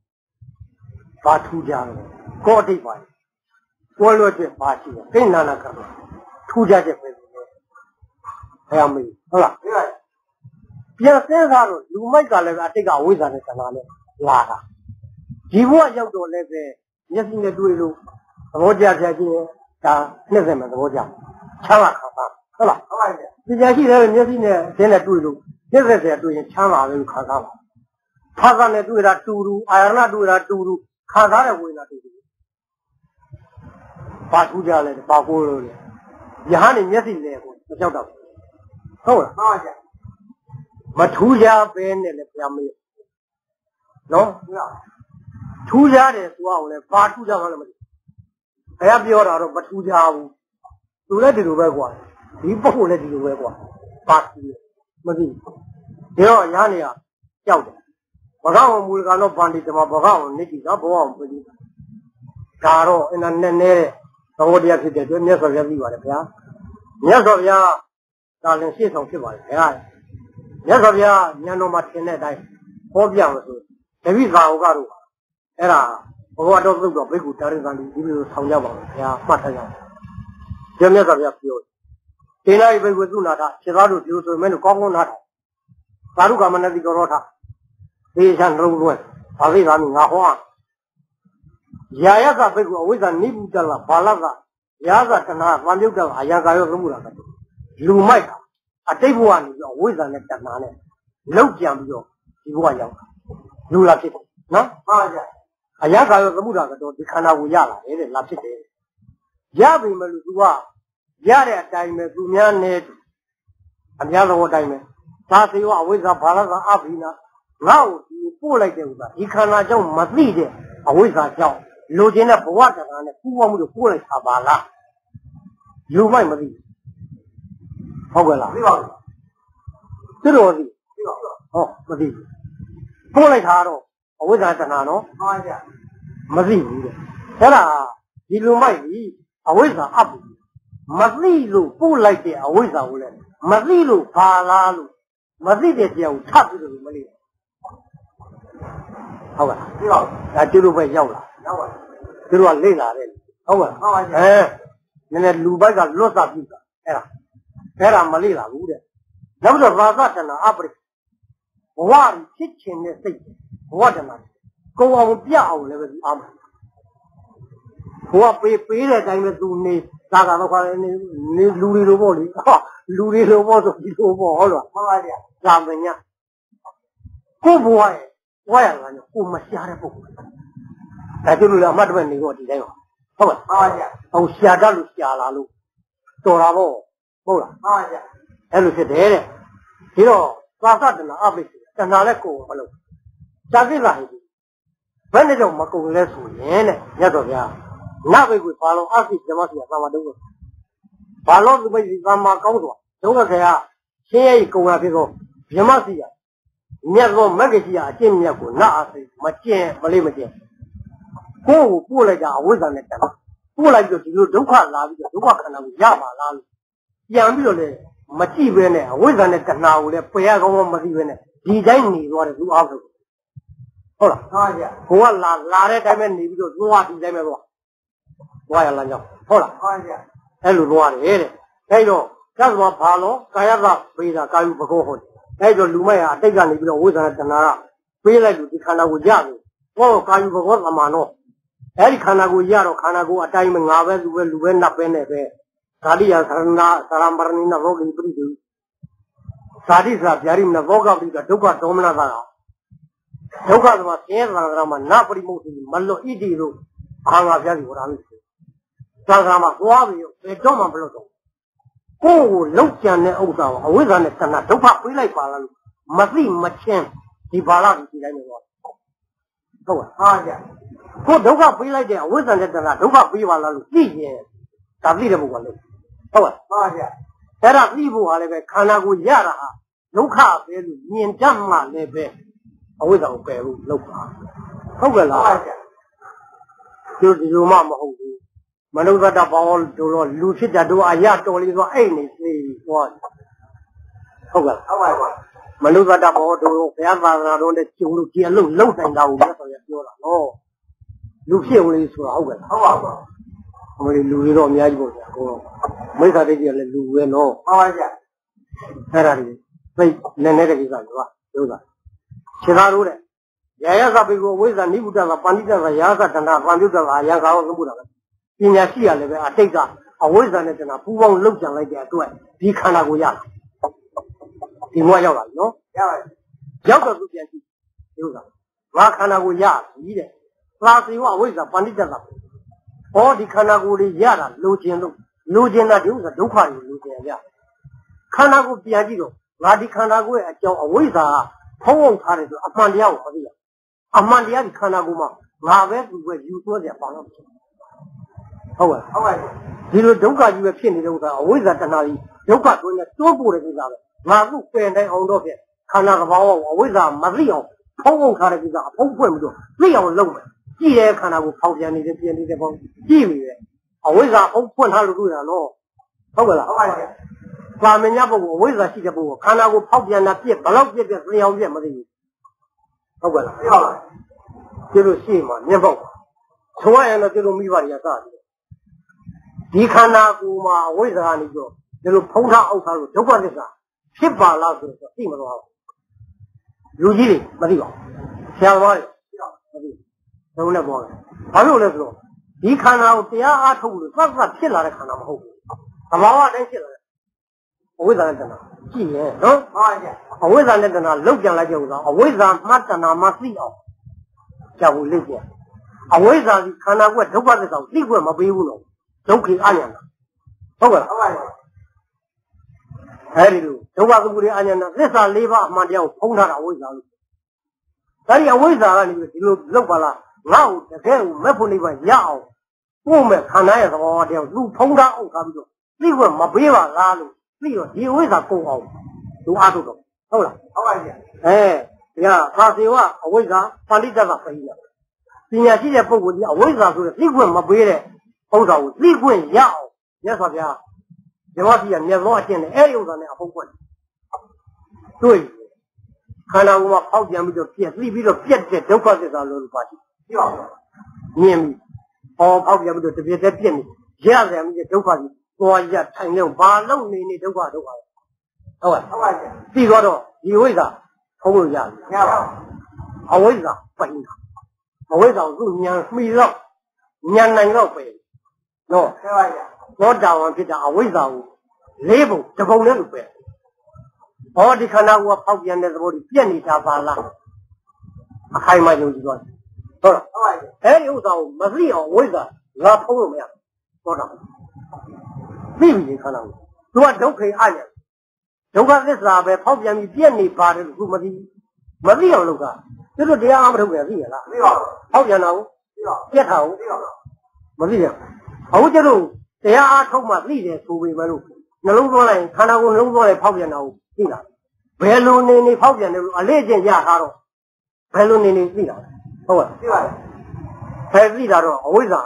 ဘာထူးကြတယ်ကောဒိဋ္ဌာ ကိုလွတ်တဲ့ဘာရှိတယ်ကိန်းနန်းလာကထူးကြတဲ့ပဲလို့ဘယ်အောင်မေးဟုတ်လားဒီကပြန်စဲစားတော့လူမိုက်ကလည်းပဲအတိတ်ကအဝိဇ္ဇာနဲ့တဏှာနဲ့လာတာဒီဘဝရောက်တော့လည်းပဲမျက်စိနဲ့တွေ့လို့သဘောကျဖြတ်ခြင်းဒါနှစ်စက်မှာသဘောကျချမ်းသာခံစားဟုတ်လားဟုတ်ပါရဲ့ပညာရှိတယ်မျက်စိနဲ့အင်းနဲ့တွေ့လို့နှစ်စက်ဆက်တွေ့ရင်ချမ်းသာပဲလို့ခံစားပါဖာကနဲ့တွေ့တာတူတူအာရဏတွေ့တာတူတူခံစားတဲ့ဝေဒနာတူတူ ဘာထူးကြလဲဘာကိုလို့လဲယဟန်နေမျက်စိလဲကိုမကြောက်တော့ဘူးဟုတ်လားဟုတ်ပါရဲ့မထူးခြားပဲနဲ့လည်းဘုရားမေးနော်ဒီကထူးခြားတယ်ဆိုအောင်လည်းဘာထူးခြားမှလည်းမသိဘူးဘုရားပြောတာတော့မထူးခြားဘူးသူလည်းဒီလိုပဲကွာဒီပုဂ္ဂိုလ်လည်းဒီလိုပဲကွာဘာထူးလဲမသိဘူးဒါတော့ရဟန်းနေရကြောက်တယ်ဘဂဝံမူလကတော့ဗန္ဒီတမဘဂဝံနိတိကဘဝံပတိဒါတော့အင်းနဲ့နဲ့တဲ့ သဘောတရားဖြစ်တဲ့အတွက်မြတ်စွာဘုရားပြီးပါတယ်ဗျာမြတ်စွာဘုရားဒါလည်းရှေ့ဆောင်ဖြစ်ပါတယ်ဗျာမြတ်စွာဘုရားဉာဏ်တော်မှာထင်တဲ့အတိုင်းဟောပြလို့ဆိုတပိသာဟုကတော့အဲ့ဒါဘဝတော်သုတ်တော်ဘိက္ခုတာရိသံဒီဒီလိုဆောင်ကြပါမယ်ဘုရားမှတ်ထားကြပါကျမ်းမြတ်စွာဘုရားပြောတေနာဘိက္ခုသုနာထခြေသားတို့ဒီလိုဆိုရင်လည်းကောင်းကောင်းနားထောင်သာရုကမနတိကောရောထသေချာနှလုံးသွင်းဘာသိသားမီငါဟော ရာယကဘိက္ခုအဝိဇ္ဇာနိဗ္ဗုတလဘာလကရာဇတနာသံယုတ်တအယံကာယောသမှုရာကလူမိုက်တာအတိတ်ဘဝနေပြီးတော့ဝိဇ္ဇာနဲ့တဏှာနဲ့လောက်ကြံပြီးတော့ဒီဘဝရောက်တာလူလာဖြစ်တယ်နော်ဟုတ်ပါရဲ့အယကာရောသမှုတာကတော့ဒီခန္ဓာကိုရလာတယ်တဲ့လာဖြစ်တယ်ရပြီမလို့ तू ကရတဲ့အတိုင်းပဲသူများနဲ့အများသောအတိုင်းပဲသာသေဝအဝိဇ္ဇာဘာလကအဘိနာငါ့ကိုဒီပို့လိုက်တဲ့ဥစ္စာဒီခန္ဓာကြောင့်မသိတဲ့အဝိဇ္ဇာကြောင့် လိုချင်တဲ့ဘဝတဏှာနဲ့ပူပေါင်းမှုကိုပို့လိုက်တာပါလားလူမိုက်မသိဘူးဟုတ်ကဲ့လားဒီပါဦးသူတော်စီဒီပါဦးဟောမသိဘူးပို့လိုက်တာတော့အဝိဇ္ဇာတဏှာနော်ဟုတ်ပါရဲ့မသိဘူးတဲ့အဲ့ဒါဒီလိုမိုက်ပြီအဝိဇ္ဇာအပ်ပြီမသိလို့ပို့လိုက်တဲ့အဝိဇ္ဇာကိုလည်းမသိလို့ဘာလားလို့မသိတဲ့တရားကိုထပ်ပြီးလို့မလေးဟုတ်ကဲ့ဒီပါဦးဒါကျလို့ပဲရောက်လာရောက်ပါရဲ့ သူတို့ကလေ့လာတယ်ဟုတ်ကဲ့ဟုတ်ပါရဲ့အဲနည်းနည်းလူပိုက်ကလွတ်စာပြုတာအဲ့ဒါအဲ့ဒါမလေ့လာဘူးတဲ့နောက်တော့ဘာသတနာအပရိဘဝဖြစ်ခြင်းနဲ့စိတ်ဘဝတနာကိုယ်အောင်ပြအောင်လည်းပဲဒီအားမဘဝပေးပေးတဲ့အတိုင်းပဲသူနေသာကတော့ခါနေနေလူတွေလိုပေါ့လေဟာလူတွေလိုပေါ့ဆိုဒီလိုပေါ့ဟုတ်လားဟုတ်ပါရဲ့သာမညကိုယ်ဘဝရဲ့ဘဝရကလည်းကိုယ်မရှားတဲ့ပုဂ္ဂိုလ် ဒါကျလို့လည်းအမှတ်တမဲ့နေတော့ဒီတိုင်းပါဟုတ်ကဲ့ဟုတ်ပါရဲ့အောင်ရှာတတ်လို့ရှာလာလို့တော်တာပေါ့ဟုတ်လားဟုတ်ပါရဲ့အဲ့လိုဖြစ်တယ်တဲ့ဒီတော့သာသတနာအပိတ်တဏှာလည်းကိုယ်မလို့ဇာတိလာဟိဘယ်နဲ့ကြောင့်မကုန်လဲဆိုရင်တဲ့ရတော့ဗျာနဘိတ်ကိုဘာလို့အဖိဇမစီကသာမတုံးလို့ဘာလို့သူပိတ်စီသာမကောင်းစွာဒုက္ခခေယရှင်းရဲ့ကုံရဖြစ်သောဇမစီကမြတ်သောမဂ္ဂစီကအကျင့်မြတ်ကိုနတ်အားစိမကျင့်မလေးမကျင့် ကိုယ့်ကိုပို့လိုက်တာအဝိဇ္ဇာနဲ့တဏှာပို့လိုက်ပြီးတော့ဒီလိုဒုက္ခလာပြီးတော့ဒုက္ခခန္ဓာကိုရပါလားလို့ပြန်ပြီးတော့လေမကြည့်ပဲနဲ့အဝိဇ္ဇာနဲ့တဏှာကိုလည်းပယ်ရကောင်းကောင်းမသိပဲနဲ့ဒီတိုင်းနေသွားတယ်သူအားထုတ်ဟုတ်လားဟုတ်ပါရဲ့ဘုံကလာလာတဲ့အတိုင်းပဲနေပြီးတော့သွားဒီတိုင်းပဲသွားသွားရလမ်းကြောင်းဟုတ်လားဟုတ်ပါရဲ့အဲ့လိုသွားတယ်တဲ့အဲ့တော့ကတ်သွားဘာလို့ကာယကပေးတာကာယုဘကောဟုတ်အဲ့တော့လူမိုက်ဟာအတိတ်ကနေပြီးတော့ဝိဇ္ဇာနဲ့တဏှာကပေးလိုက်လို့ဒီခန္ဓာကိုရပြီဟောကာယုဘကောသမာနော အဲ့ဒီခန္ဓာကိုရတော့ခန္ဓာကိုအတိုင်းပဲငါပဲသူပဲလူပဲနတ်ပဲနဲ့ပဲဓာတိယသရဏသရမရဏိနဘောဂိပရိတုဇာတိစာဗျာရိမနဘောဂပိကဒုက္ခဒေါမနသာဒုက္ခသမဆင်းရဲသံဃာမှာနပရိမုတ်တိမလွတ်ဣတိတို့အာငါဗျာတိဟောတာလို့သံဃာမှာသွားပြီးဘယ်တော့မှမလွတ်တော့ကိုယ့်ကိုလောက်ကြံတဲ့ဥစ္စာကိုအဝိဇ္ဇာနဲ့တဏှာဒုက္ခပေးလိုက်ပါလားလို့မသိမချင်းဒီဘာလာကိုဒီတိုင်းပဲသွားဟုတ်ပါ ဟုတ်ပါရဲ့ကိုဒုက္ခပေးလိုက်တဲ့အဝိဇ္ဇာနဲ့တဏှာဒုက္ခပေးပါလားလို့သိရင်ဒါသိတဲ့ဘုရားလို့ဟုတ်ပါဟုတ်ပါရဲ့အဲ့ဒါသိဖို့ဟာလည်းပဲခန္ဓာကိုယ်ရတာဟာဒုက္ခပဲလို့မြင်တတ်မှလည်းပဲအဝိဇ္ဇာကိုပယ်ဖို့လုပ်ပါဟုတ်ကဲ့ဟုတ်လားပါရဲ့ဒီဒီလိုမှမဟုတ်ဘူးမမနုဿတဘောင်းတို့တော့လူဖြစ်တာတို့အရတော်လေးဆိုအဲ့နေသေးဟောဟုတ်ကဲ့ဟုတ်ပါကွာ မနုဿတဘောတို့ဘုရားသာသနာတော်နဲ့ကျုံလို့ဒီအလုပ်လုံးနိုင်တာကိုမြတ်စွာဘုရားပြောတာနော်လူဖြစ်ဝင်လေးဆိုတာဟုတ်ကဲ့ဟုတ်ပါကွာအမလေးလူတွေတော့အများကြီးပေါ့ဗျာကိုမိစ္ဆာတိတ်ကြီးကလည်းလူပဲနော်ဟုတ်ပါဗျာအဲ့ဒါတွေသိနည်းနည်းတဲ့ကိစ္စတွေပါပြောတာခြေသားတို့တဲ့ရာယသပိကိုဝိဇ္ဇာနိဗ္ဗုတ္တကပဏိတ္တကရာသတဏ္ဍပံပြုတ်တကအယံကာအောင်လုပ်မှုတာပဲပညာရှိရလည်းပဲအတိတ်ကအဝိဇ္ဇာနဲ့တဏ္ဍပူပေါင်းလောက်ကြံလိုက်တဲ့အတွက်ဒီခန္ဓာကိုရ ဒီဘဝရောက်လာပြီနော်ရပါပြီရောက်တော့သူပြန်ကြည့်ဒီဥစ္စာငါခန္ဓာကိုရပြီတဲ့သာစီဝအဝိဇ္ဇာပဏိတ္တကဟောဒီခန္ဓာကိုယ်လေးရတာလိုချင်လို့လိုချင်တာဒီဥစ္စာဒုက္ခတွေလိုချင်ရခန္ဓာကိုယ်ပြန်ကြည့်တော့ငါဒီခန္ဓာကိုယ်ရဲ့အကြောင်းအဝိဇ္ဇာဖုံးအောင်ထားတယ်ဆိုအမှန်တရားကိုမသိရအမှန်တရားဒီခန္ဓာကိုယ်မှာငါပဲသူပဲယူသွဲတယ်ပါလို့ဟုတ်ကဲ့ဟုတ်ပါဗျာဒီလိုဒုက္ခကြီးပဲဖြစ်နေတဲ့ဥစ္စာအဝိဇ္ဇာတဏှာကြီးဒုက္ခတွင်းနဲ့တွန်းပို့တဲ့ကိစ္စပဲ ငါခုပင်တိုင်းအောင်တော့ဖြင့်ခန္ဓာကဘာဝအဝိဇ္ဇာမသိအောင်ဖုံးအောင်ထားတဲ့ကိစ္စအဖုံးဖွင့်ပြီးတော့သိအောင်လုပ်မယ်ကြည့်တဲ့ခန္ဓာကိုဖောက်ပြန်နေတယ်ပြင်နေတယ်ပေါ့ကြည့်ပြီပဲအဝိဇ္ဇာအဖုံးဖွင့်ထားလို့တွေ့တာနော်ဟုတ်ကဲ့လားဟုတ်ပါဗျာပါမညာပုဂ္ဂိုလ်အဝိဇ္ဇာရှိတဲ့ပုဂ္ဂိုလ်ခန္ဓာကိုဖောက်ပြန်တာပြက်ဘလောက်ပြက်ပြက်သိအောင်ပြက်မသိဘူးဟုတ်ကဲ့လားပြပါဗျာကျလို့ရှိမှမျက်ပေါက်ပါဆိုရရင်တော့ကျလို့မိဘတွေကစတယ်ဒီခန္ဓာကိုယ်မှာအဝိဇ္ဇာနေကြောဒီလိုဖုံးထားအောက်ထားလို့ဒုက္ခသစ္စာ ဖြစ်ပါလားဆိုတော့သိမလို့ဘူးလူကြီးတွေမသိပါဘူးဆရာသမားတွေမသိဘူးဘယ်လိုလဲပြောလဲဘာလို့လဲဆိုတော့ဒီခန္ဓာကိုတရားအားထုတ်လို့သတ်သတ်ဖြစ်လာတဲ့ခန္ဓာမဟုတ်ဘူးသဘာဝတိုင်းဖြစ်လာတဲ့အဝိဇ္ဇာနဲ့တဏှာကြည့်ရင်နော်ဟုတ်ပါဗျာအဝိဇ္ဇာနဲ့တဏှာလောက်ပြန်လိုက်ကြဥစ္စာအဝိဇ္ဇာမှတဏှာမှသိအောင်ကြောက်ဖို့လိမ့်ပြန်အဝိဇ္ဇာဒီခန္ဓာကဒုက္ခသစ္စာကိုသိခွင့်မပေးဘူးလို့ဒုက္ခိအညာနာဟုတ်ကဲ့လားဟုတ်ပါဗျာအဲဒီလို ဒုက္ခသမုဒယအညာနာသစ္စာ၄ပါးအမှန်တရားကိုဖုံးထားတာအဝိဇ္ဇာလို့ဒါဒီအဝိဇ္ဇာကနေပြီးဒီလိုလောက်ပါလားငါ့ကိုတကယ်ကိုမက်ဖို့နိဗ္ဗာန်ရအောင်ကိုယ့်မဲ့ခန္ဓာရဲ့သဘောတရားကိုသူဖုံးထားအောင်ထားပြီးတော့သိခွင့်မပေးပါလားလို့ပြီးတော့ဒီအဝိဇ္ဇာကုန်အောင်သူအားထုတ်တော့ဟုတ်လားဟုတ်ပါဗျာအဲဒီကသာသေဝအဝိဇ္ဇာပါဠိတတ်ကပိလာပညာရှိတဲ့ပုဂ္ဂိုလ်ကြီးအဝိဇ္ဇာဆိုတဲ့သိခွင့်မပေးတဲ့ဥစ္စာကိုသိခွင့်ရအောင်မြတ်စွာဘုရားဇဝတိကမြတ်သောအကျင့်နဲ့အဲဒီဥစ္စာနဲ့အဖုံးဖွင့်တွေ့ ခန္ဓာကိုယ်မှာဖောက်ပြန်ပြီးတော့ပြက်သိပြီးတော့ပြက်တဲ့ဒုက္ခသစ္စာလို့ပါရှိပြပါဗျာမြင်ပြီဟောဖောက်ပြန်ပြီးတော့တပြည့်တည်းပြက်နေရရမယ်မြင်ဒုက္ခကြီးသွားရထိုင်နေဘာလို့နေနေဒုက္ခဒုက္ခဟုတ်ကဲ့ဟုတ်ပါဗျာပြီးတော့ဒီဝိဇ္ဇာဖုံးလို့ရပြီရပါအဝိဇ္ဇာပိန်တာအဝိဇ္ဇာကိုသူညာမှီတော့ညာနိုင်တော့ပဲနော်ဟုတ်ပါဗျာသောတာဝန်ဖြစ်တာအဝိဇ္ဇာကိုလေးပုံတစ်ပုံနဲ့လို့ပဲ ဟောဒီခန္ဓာကိုဖောက်ပြန်တဲ့သဘောကြီးပြက်နေတာပါလားအခိုင်အမာယုံကြည်သွားတယ်ဟုတ်လားဟုတ်ပါဗျာအဲ့ဒီဥစ္စာကိုမသိအောင်အဝိဇ္ဇာငါဖုံးလို့မရဘူးသောတာသိပြီဒီခန္ဓာကိုသူကဒုက္ခိအညာဒုက္ခသစ္စာပဲဖောက်ပြန်ပြီးပြက်နေပါတယ်လို့သူမသိဘူးမသိအောင်လုပ်တာသူတို့တရားအားမထုတ်ပြန်သိရလားပြပါဗျာဟောက်ပြန်တာကိုပြပါပြက်တာကိုပြပါဗျာမသိရအခုကျတော့တရားအားထုတ်မှသိတယ်ဆိုပေမဲ့လို့နှလုံးသွင်းလိုက်ခန္ဓာကိုယ်နှလုံးသွင်းလိုက်ဖောက်ပြန်တာကို သိတာဘယ်လိုနေနေဖောက်ပြန်တယ်လို့အလေးကျင့်ရထားတော့ဘယ်လိုနေနေသိတာဟုတ်ကဲ့ပြပါဗျာဖယ်သိတာတော့အဝိဇ္ဇာ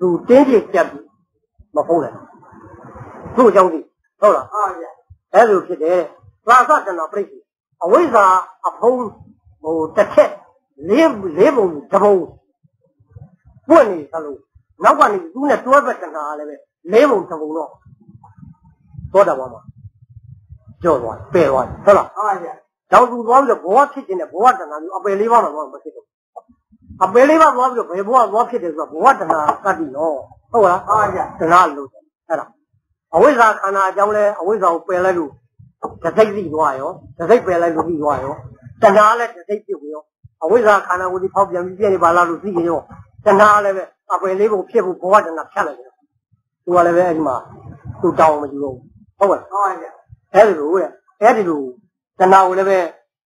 သူတင်းကြပ်ကြပ်ပြီးမဖုံးနိုင်သူ့အကြောင်းသိဟုတ်လားဟုတ်ပါဗျာအဲ့လိုဖြစ်တယ်သာသတနာပြိဋ္ဌိအဝိဇ္ဇာအဖုံးဟိုတစ်ချက်လေးလေးပုံတစ်ပုံပွင့်နေသလိုနောက်ကနေသူနဲ့တွဲဘက်တနာလည်းပဲလေးပုံတစ်ပုံတော့သောတာပန်မှာ ကြော့သွားပယ်သွားဟုတ်လားဟုတ်ပါဗျာတော့သူသွားပြီးတော့ဘောဖြစ်ခြင်းနဲ့ဘောတနာမျိုးအပယ်လေးပါးမှာတော့မဖြစ်ဘူးအပယ်လေးပါးသွားပြီးတော့ဘယ်ဘောသွားဖြစ်တယ်ဆိုတော့ဘောတနာကတ္တိရောဟုတ်လားဟုတ်ပါဗျာတနာလို့အဲ့ဒါအဝိဇ္ဇာခန္ဓာအကြောင်းလဲအဝိဇ္ဇာကိုပယ်လိုက်လို့တသိသိသွားရောတသိပယ်လိုက်လို့ပြီးသွားရောတဏှာလည်းတသိပြုတ်ရောအဝိဇ္ဇာခန္ဓာကိုဒီဖောက်ပြန်ပြီးပြည့်နေပါလားလို့သိကြရောတဏှာလည်းပဲအပယ်လေးကိုဖြစ်ဖို့ဘောတနာဖြတ်လိုက်တယ်သူကလည်းပဲအဲ့ဒီမှာသူတောင်းမကြည့်ဘူးဟုတ်ကဲ့ဟုတ်ပါဗျာ အဲ့ဒီလိုတဲ့အဲ့ဒီလိုတဏှာကိုလည်းပဲ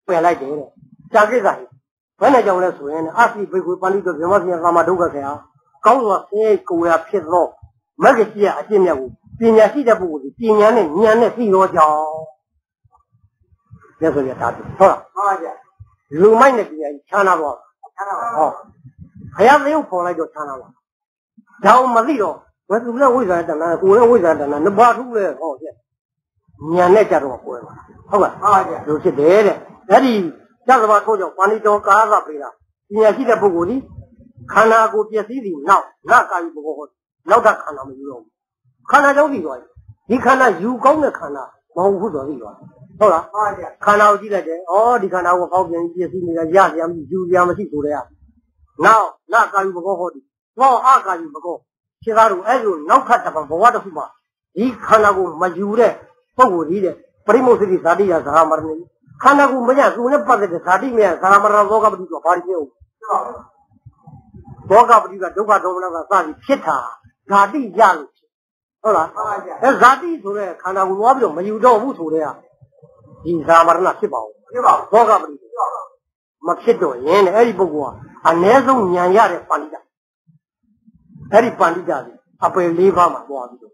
ပယ်လိုက်တယ်တဲ့ကြာကိစ္စကြီးဘယ်နဲ့ကြောင့်လဲဆိုရင်အသိဘိခွေပါဠိတော်ဗြဟ္မစီယကာမဒုက္ခခေယကောင်းစွာဆင်းရဲကိုယ်ရဖြစ်သောမဂ္ဂကြီးရဲ့အကျင့်မြတ်ကိုပညာရှိတဲ့ပုဂ္ဂိုလ်ဒီပညာနဲ့ဉာဏ်နဲ့သိတော့ကြောင်းလက်ဆိုရတာဟုတ်လားဟုတ်ပါဗျာလူမိုက်နဲ့ပညာကြီးခြားနာတော့အဲ့ဒါပါဟောဘုရားသရုပ်ပေါ်လိုက်တော့ခြားနာပါဒါအောင်မသိတော့ဘယ်သူလဲဝိဇ္ဇာတဏ္ဍာကိုယ်လဲဝိဇ္ဇာတဏ္ဍာနှစ်ပါးထုလဲဟောပြ ညံနဲ့ကြတော့ပွဲပါဟုတ်ကဲ့ဟုတ်ပါဗျာလို့ဖြစ်တယ်တဲ့အဲ့ဒီကြသဘာထိုးကြောင့်ပါဠိတော်ကာသပေတာပညာရှိတဲ့ပုဂ္ဂိုလ်ဒီခန္ဓာကိုယ်ပျက်စီးသည်နောက်ငါကာယဘဂောဟောနောက်တာခန္ဓာမယူတော့ဘူးခန္ဓာကြောင့်ပြီးသွားပြီဒီခန္ဓာယူကောင်းတဲ့ခန္ဓာမဟုတ်ဘူးဆိုပြီးသွားဟုတ်လားဟုတ်ပါဗျာခန္ဓာကိုကြည့်လိုက်တယ်ဩဒီခန္ဓာကိုပေါက်ပြန်ပျက်စီးနေတာရရမရှိယူရမရှိဆိုတဲ့နောက်ငါကာယဘဂောဟောဒီဘောအကာယဘဂောခြေသားတို့အဲ့လိုနောက်ထပ်တစ်ပံဘဝတစ်ခုမှာဒီခန္ဓာကိုမယူတဲ့ ပုဂ္ဂိုလ်ကြီးတဲ့ပရိမောစတိဇာတိယဇာမရဏိခန္ဓာကိုမရသူနဲ့ပတ်သက်တဲ့ဇာတိမရဇာမရဏသောကပတိကဘာလို့ပြောသောကပတိကဒုက္ခဒေါမနကစပြီးဖြစ်တာဇာတိရလို့ဖြစ်ဟုတ်လားဟုတ်ပါဗျာအဲဇာတိဆိုတဲ့ခန္ဓာကိုသွားပြီးတော့မယူတော့ဘူးဆိုတဲ့ကဒီဇာမရဏဖြစ်ပါဦးပြပါဦးသောကပတိမဖြစ်တော့ရင်တဲ့အဲ့ဒီပုဂ္ဂိုလ်ကအ ਨੇ ဆုံးဉာဏ်ရတဲ့ပန္တိတာအဲ့ဒီပန္တိတာကြီးအပယ်လေးပါးမှာသွားပြီးတော့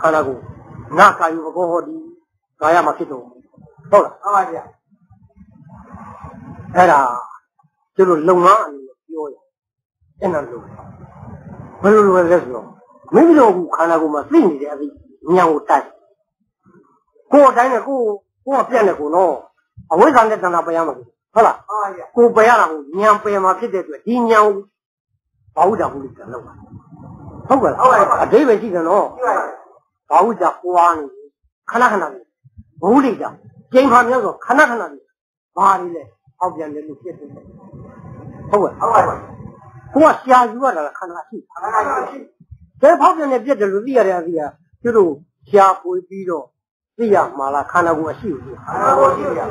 ခန္ဓာကို နာကာယဘဂောဟောဒီကာယမှာဖြစ်တော့ဘူးဟုတ်လားဟုတ်ပါဗျာအဲ့ဒါကျလို့လုံငန်းအနေနဲ့ပြောရအဲ့ဒါလို့ဘယ်လိုလုပ်လဲဆိုတော့မိမိတို့ကခန္ဓာကိုယ်မှာသိနေတဲ့အသည့်ဉာဏ်ကိုတိုက်ကိုယ်အတိုင်းနဲ့ကိုယ်ကိုယ်ကပြတ်နေကိုတော့အဝိဇ္ဇာနဲ့တဏှာပယ်ရမှာဟုတ်လားဟုတ်ပါဗျာကိုယ်ပယ်ရတာကိုဉာဏ်ပယ်မှာဖြစ်တဲ့အတွက်ဒီဉာဏ်ကိုဘာဝတ္တဘုလိကလောက်ပါဟုတ်ကဲ့လားအတိပ္ပယ်ရှိတယ်နော်ပြပါဗျာ ဘာဝတ္တပွားနေခဏခဏလေးဘုလိကကျိန်ဖာမြောက်ဆိုခဏခဏလေးဘာတွေလဲအောက်ပြန်တယ်လို့ဖြစ်တယ်ဟုတ်ကဲ့ဟုတ်ပါဗျာကိုကရှာယူရတာခန္ဓာရှိခဏခဏရှိတဲဖောက်ပြန်နေပြက်တယ်လို့သိရတဲ့အစီကသူတို့ရှာပွေပြီးတော့သိရမှာလားခန္ဓာကိုယ်အရှိဘူးခဏကိုရှိဗျာ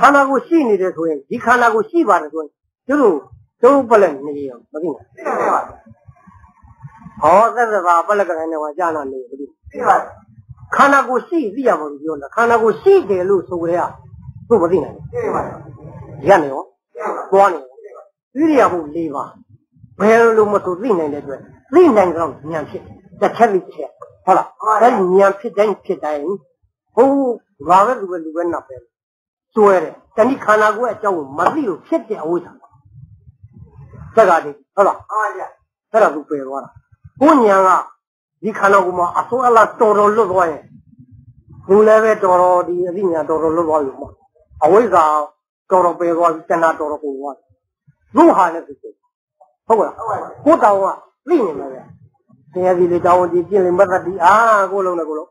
ခန္ဓာကိုယ်ရှိနေတယ်ဆိုရင်ဒီခန္ဓာကိုယ်ရှိပါတယ်ဆိုရင်သူတို့သုံးပလက်နေရမသိဘူးသိတယ်ပါဟောသက်သက်သာပလက်ကတိုင်းနဲ့ကကြာနာနေပြီသိပါ ခန္ဓာကိုယ်ရှိသိရမှာလို့ပြောတာခန္ဓာကိုယ်ရှိတယ်လို့ဆိုကြရသူ့မသိနိုင်သိပါဘူးရနေရောသွားနေရောသိရမှု၄ပါးဘယ်လိုမဆိုသိနိုင်တဲ့အတွက်သိနိုင်တော့ဉာဏ်ဖြစ်တစ်ချက်တစ်ချက်ဟုတ်လားအဲဒီဉာဏ်ဖြစ်တိုင်းဖြစ်တိုင်းဟိုဘာပဲလူပဲလူပဲနာပဲစွဲတယ်တဏိခန္ဓာကိုယ်အကြောင်းကိုမသိလို့ဖြစ်တဲ့အဝိဇ္ဇာတက်ကတည်းဟုတ်လားဟုတ်ပါဗျာအဲ့ဒါသူပယ်သွားတာကိုညာက ဒီခန္ဓာကိုယ်မှာအစိုးအလားတော်တော်လွတ်သွားရင်သူလည်းပဲတော်တော်ဒီအသိဉာဏ်တော်တော်လွတ်သွားပြီမှာအဝိဇ္ဇာတော်တော်ပယ်သွားပြီတဏှာတော်တော်ပယ်သွားပြီသူ့ဟာလည်းဖြစ်တယ်ဟုတ်ကဲ့ဟုတ်ပါဗျာကိုတောင်ကသိနေမှာပဲတရားစီလေးတောင်းကြည့်ကျင့်လိမ့်မတ်တိအာကိုလုံးနဲ့ကိုလုံး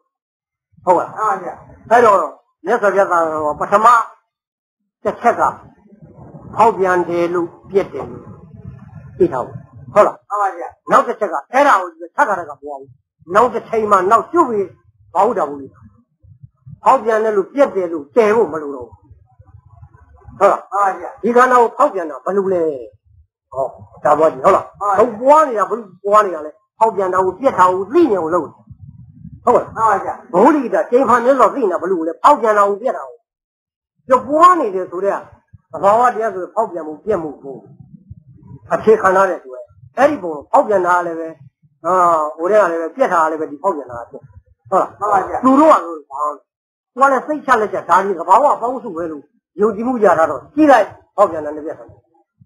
ဟုတ်ကဲ့ဟုတ်ပါဗျာအဲ့တော့မြတ်စွာဘုရားကပထမတစ်ချက်ကဖောက်ပြန်တယ်လို့ပြက်တယ်လို့သိထားဘူးဟုတ်လားဟုတ်ပါဗျာနောက်တစ်ချက်ကအဲ့ဒါကိုချက်ခါရကပေါ်ဘူး နောက်တစ်ချိန်မှနောက်ကျွတ်ပြီးဘာဟုတ်တာဘူးလေဖောက်ပြန်တယ်လို့ပြက်တယ်လို့တဲဖို့မလိုတော့ဘူးဟုတ်လားဟုတ်ပါဗျာဒီခန္ဓာကိုဖောက်ပြန်တာဘယ်လိုလဲဟောဒါပေါ်ကြည့်ဟုတ်လားဟုတ်ပွားနေတာဘယ်လိုပွားနေတာလဲဖောက်ပြန်တာကိုပြက်တာကိုသိနေအောင်လုပ်ဟုတ်လားဟုတ်ပါဗျာဘုလိကချိန်ဖန်မြတ်စွာသိနေတာဘယ်လိုလဲဖောက်ပြန်တာကိုပြက်တာကိုပြပွားနေတယ်ဆိုတဲ့သဘာဝတရားဆိုဖောက်ပြန်မှုပြက်မှုကိုအခြေခံရတဲ့ဆိုရဲအဲ့ဒီပုံဖောက်ပြန်တာလည်းပဲ ဟာဟိုတဲ့ကလည်းပဲပြက်တာလည်းပဲဒီဖောက်ပြန်တာပြက်ဟုတ်လားဟုတ်ပါဗျာသူတို့ကလို့ဘာလဲသူကလည်းစိတ်ချလက်ချက်ဒါကြီးသဘာဝအပေါင်းစုပဲလို့ယုံကြည်မှုကြတာတော့ကြည့်လိုက်ဖောက်ပြန်တာလည်းပြက်တာ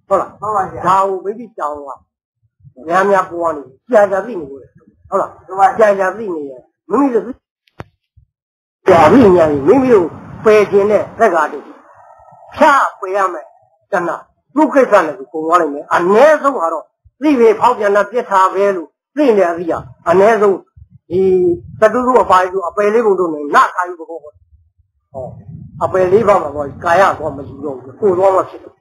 ဟုတ်လားဟုတ်ပါဗျာဒါကိုမိတိတောင်းကများများပွားနေကြာကြာသိနေလို့ဟုတ်လားဟုတ်ပါဗျာကြာကြာသိနေရမိမိတို့ကြာပြီညာပြီမိမိတို့ပယ်ခြင်းတဲ့သက်ကားတူဖြာပယ်ရမယ်တဏှသူကိစ္စနဲ့ကိုပုံသွားလိုက်မယ်အ ਨੇ ဆုံးကတော့သိပြီဖောက်ပြန်တာပြစ်ထားပဲလို့ သိနေအသိရအ ਨੇ ဆုံးဒီတတူတူအပိုင်းတို့အပယ်လေးပုံတို့နဲ့နကာယဘကောဟောဟောအပယ်လေးပါမှာတော့ကာယတော့မယူတော့ဘူးကိုယ်တော့မှဖြစ်တယ်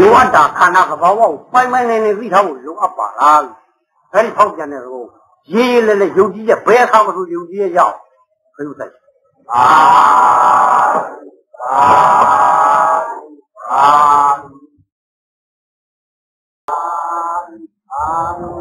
လိုအပ်တာခန္ဓာကဘာဝကိုပိုင်ပိုင်နေနေသိထားဖို့လိုအပ်ပါလားအဲ့ဒီဖောက်ပြန်တဲ့ကောရေးရေးလဲလဲယုံကြည်ချက်ဘယ်အခါမှသူယုံကြည်ရရအောင်ဘယ်လိုဆိုင်အာအာ Um,